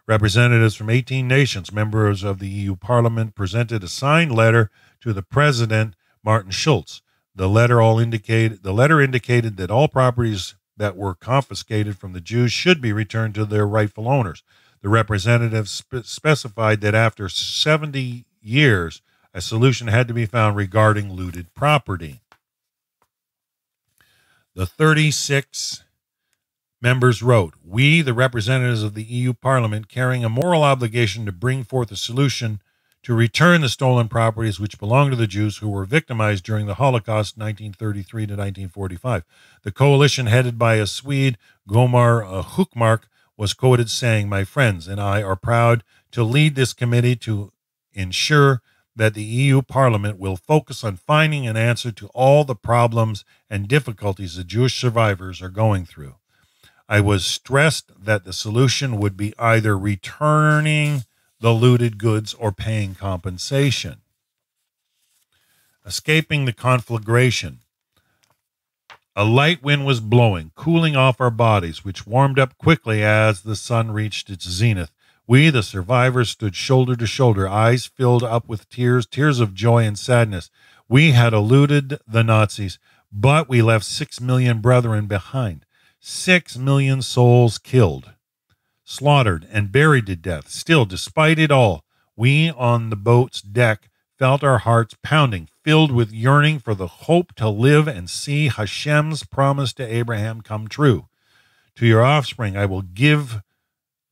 Representatives from 18 nations, members of the EU Parliament, presented a signed letter to the President Martin Schulz. The letter all indicated the letter indicated that all properties that were confiscated from the Jews should be returned to their rightful owners. The representatives spe- specified that after 70 years, a solution had to be found regarding looted property. The 36 members wrote We, the representatives of the EU Parliament, carrying a moral obligation to bring forth a solution to return the stolen properties which belong to the Jews who were victimized during the Holocaust 1933 to 1945. The coalition headed by a Swede, Gomar Hökmark, was quoted saying, My friends and I are proud to lead this committee to ensure that the EU Parliament will focus on finding an answer to all the problems and difficulties the Jewish survivors are going through. I was stressed that the solution would be either returning the looted goods or paying compensation. Escaping the conflagration. A light wind was blowing, cooling off our bodies, which warmed up quickly as the sun reached its zenith. We, the survivors, stood shoulder to shoulder, eyes filled up with tears, tears of joy and sadness. We had eluded the Nazis, but we left six million brethren behind. Six million souls killed, slaughtered, and buried to death. Still, despite it all, we on the boat's deck felt our hearts pounding, filled with yearning for the hope to live and see Hashem's promise to Abraham come true. To your offspring I will give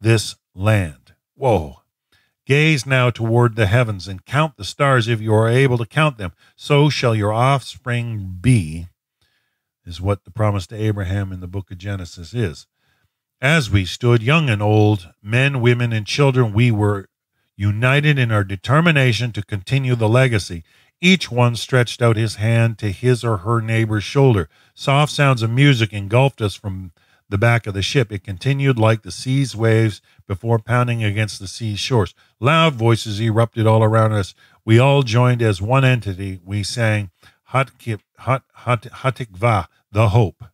this land. Whoa. Gaze now toward the heavens and count the stars if you are able to count them. So shall your offspring be, is what the promise to Abraham in the book of Genesis is. As we stood, young and old, men, women, and children, we were united in our determination to continue the legacy. Each one stretched out his hand to his or her neighbor's shoulder. Soft sounds of music engulfed us from the back of the ship. It continued like the sea's waves before pounding against the sea's shores. Loud voices erupted all around us. We all joined as one entity. We sang Hatikva, Hat, Hat, Hatikva, the hope.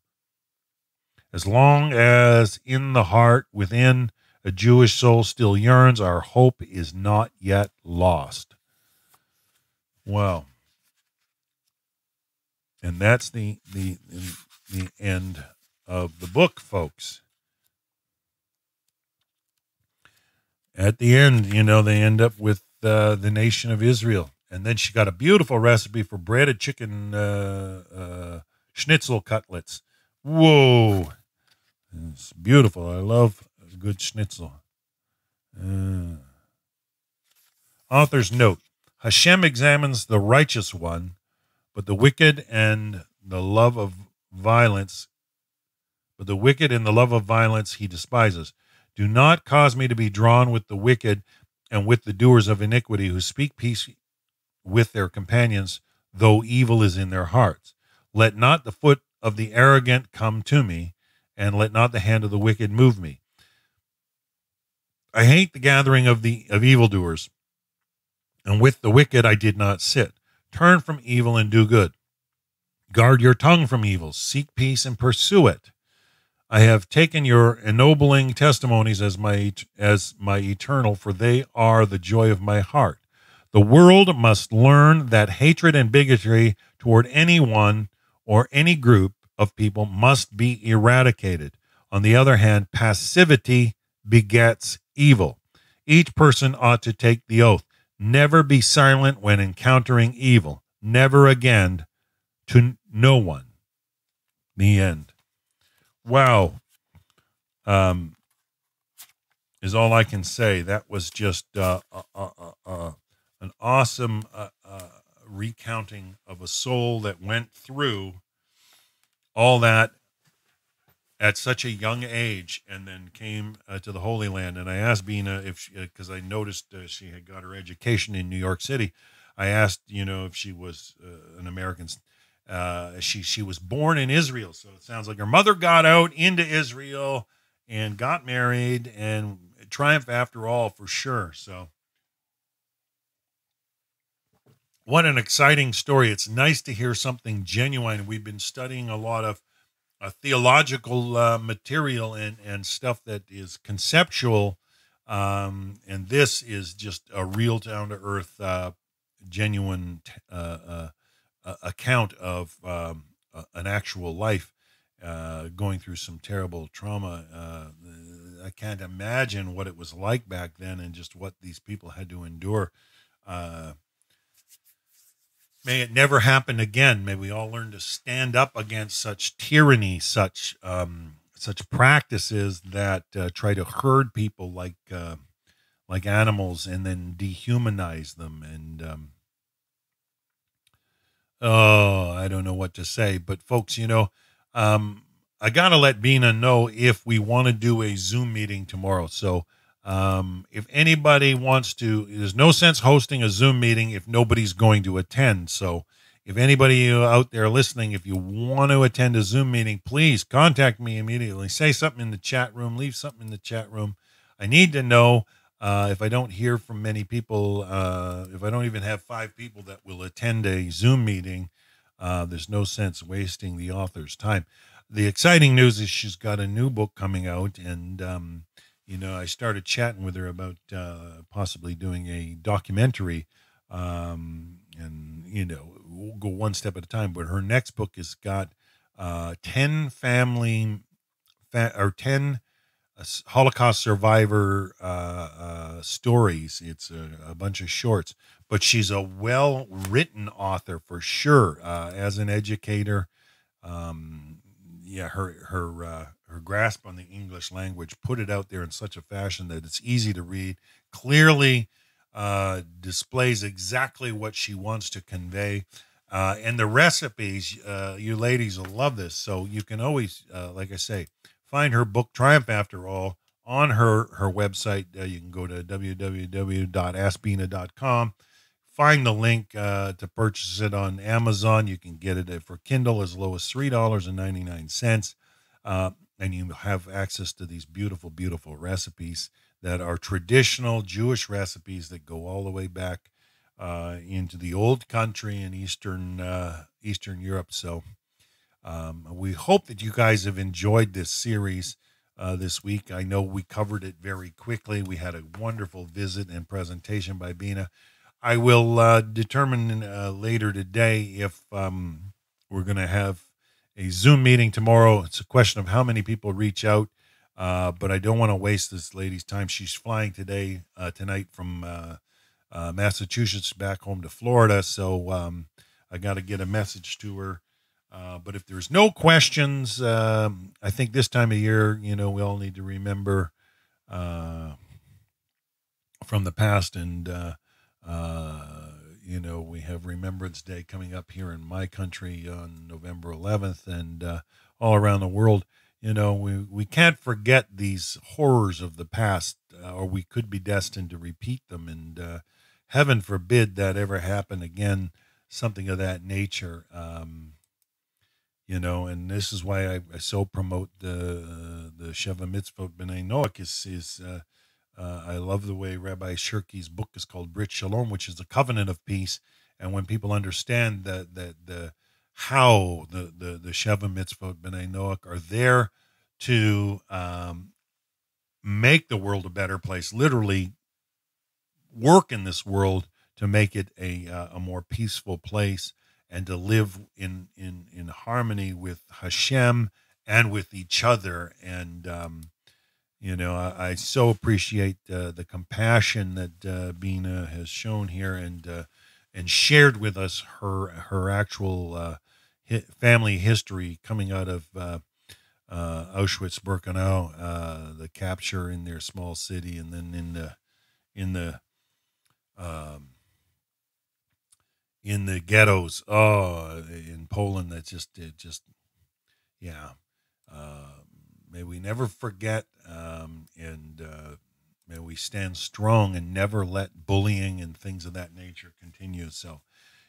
As long as in the heart within a Jewish soul still yearns, our hope is not yet lost. Well, and that's the the the end of the book, folks. at the end, you know, they end up with uh, the nation of Israel. And then she got a beautiful recipe for breaded chicken uh, uh, schnitzel cutlets. Whoa. It's beautiful. I love good schnitzel. Uh. Author's note Hashem examines the righteous one, but the wicked and the love of violence, but the wicked and the love of violence he despises. Do not cause me to be drawn with the wicked and with the doers of iniquity who speak peace with their companions, though evil is in their hearts. Let not the foot of the arrogant come to me, and let not the hand of the wicked move me. I hate the gathering of the of evildoers, and with the wicked I did not sit. Turn from evil and do good. Guard your tongue from evil. Seek peace and pursue it. I have taken your ennobling testimonies as my as my eternal, for they are the joy of my heart. The world must learn that hatred and bigotry toward anyone or any group of people must be eradicated. On the other hand, passivity begets evil. Each person ought to take the oath never be silent when encountering evil, never again to no one. The end. Wow. Um, is all I can say. That was just uh, uh, uh, uh, uh an awesome uh, uh, recounting of a soul that went through all that at such a young age and then came uh, to the Holy Land. And I asked Bina if, because uh, I noticed she had got her education in New York City, I asked, you know, if she was an American uh, she she was born in Israel, so it sounds like her mother got out into Israel and got married and triumph after all for sure. So, what an exciting story! It's nice to hear something genuine. We've been studying a lot of uh, theological uh, material and and stuff that is conceptual, um, and this is just a real down to earth, uh, genuine uh, uh, account of um, an actual life uh, going through some terrible trauma. I can't imagine what it was like back then and just what these people had to endure. May it never happen again. May we all learn to stand up against such tyranny, such um, such practices that uh, try to herd people like uh, like animals and then dehumanize them and um, Oh, I don't know what to say. But, folks, you know, um, I got to let Bina know if we want to do a Zoom meeting tomorrow. So, um, if anybody wants to, there's no sense hosting a Zoom meeting if nobody's going to attend. So, if anybody out there listening, if you want to attend a Zoom meeting, please contact me immediately. Say something in the chat room, leave something in the chat room. I need to know uh, if I don't hear from many people, uh, if I don't even have five people that will attend a Zoom meeting, uh, there's no sense wasting the author's time. The exciting news is she's got a new book coming out, and um, you know I started chatting with her about uh, possibly doing a documentary, um, and you know we'll go one step at a time. But her next book has got uh, ten family fa- or ten Holocaust survivor uh, uh, stories. It's a, a, bunch of shorts, but she's a well written author for sure. Uh, as an educator, um, yeah, her her uh, her grasp on the English language put it out there in such a fashion that it's easy to read. Clearly, uh, displays exactly what she wants to convey. Uh, and the recipes, you ladies will love this. So you can always, like I say, find her book Triumph After All on her her website. Uh, you can go to www.askbina.com. Find the link uh, to purchase it on Amazon. You can get it for Kindle as low as three dollars and ninety nine cents, uh, and you have access to these beautiful, beautiful recipes that are traditional Jewish recipes that go all the way back uh, into the old country in Eastern uh, Eastern Europe. So um, we hope that you guys have enjoyed this series uh, this week. I know we covered it very quickly. We had a wonderful visit and presentation by Bina. I will uh, determine uh, later today if um, we're going to have a Zoom meeting tomorrow. It's a question of how many people reach out. Uh, but I don't want to waste this lady's time. She's flying today, uh, tonight from uh, uh, Massachusetts back home to Florida. So um, I got to get a message to her. Uh, but if there's no questions, um, I think this time of year, you know, we all need to remember uh, from the past. And, you know, we have Remembrance Day coming up here in my country on November 11th and uh, all around the world. You know, we, we can't forget these horrors of the past, uh, or we could be destined to repeat them. And heaven forbid that ever happen again, something of that nature. Um, you know, and this is why I, I so promote the uh, the Sheva Mitzvot B'nai Noach is is uh, I love the way Rabbi Cherki's book is called Brit Shalom, which is the covenant of peace, and when people understand that that the how the the the Sheva Mitzvot B'nai Noach are there to um, make the world a better place, literally work in this world to make it a uh, a more peaceful place and to live in in in harmony with Hashem and with each other. And um, you know, I, I so appreciate uh, the compassion that uh, Bina has shown here and uh, and shared with us her her actual uh, family history coming out of. Uh, uh, Auschwitz Birkenau, the capture in their small city, and then in the in the um, in the ghettos. Oh, in Poland, that's just it. Just yeah. Uh, may we never forget, um, and uh, may we stand strong and never let bullying and things of that nature continue. So,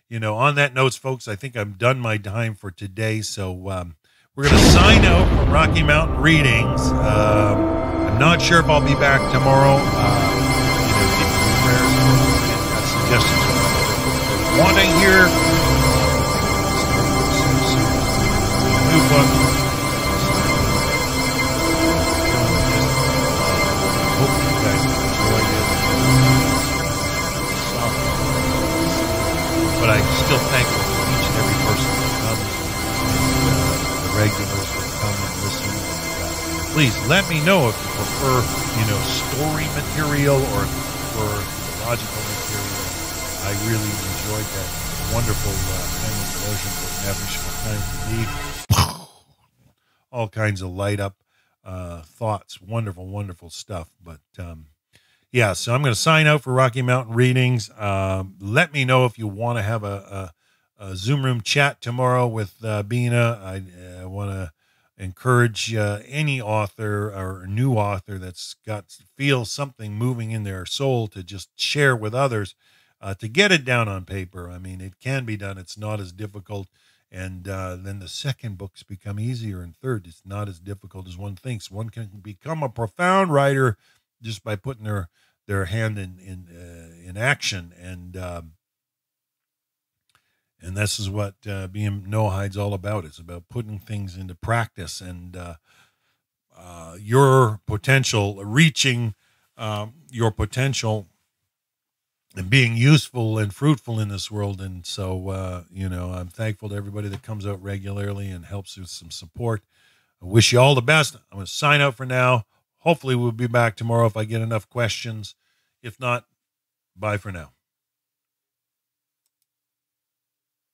you know, on that notes, folks, I think I'm done my time for today. So um, we're going to sign out from Rocky Mountain Readings. Um, I'm not sure if I'll be back tomorrow. Uh, you know, keep prayers. Suggestions want to hear still thankful for each and every person that comes, the regulars that come and listen. Uh, please let me know if you prefer, you know, story material or if you prefer theological material. I really enjoyed that wonderful uh, version of All kinds of light up uh, thoughts. Wonderful, wonderful stuff. But um, yeah, so I'm going to sign out for Rocky Mountain Readings. Um, let me know if you want to have a, a, a, Zoom room chat tomorrow with uh, Bina. I, I want to encourage uh, any author or new author that's got feel something moving in their soul to just share with others uh, to get it down on paper. I mean, it can be done. It's not as difficult. And uh, then the second books become easier, and third, it's not as difficult as one thinks. One can become a profound writer just by putting their their hand in in uh, in action, and um, and this is what uh, being Noahide's all about. It's about putting things into practice and uh, uh, your potential, reaching um, your potential and being useful and fruitful in this world. And so, uh, you know, I'm thankful to everybody that comes out regularly and helps with some support. I wish you all the best. I'm going to sign out for now. Hopefully, we'll be back tomorrow if I get enough questions. If not, bye for now.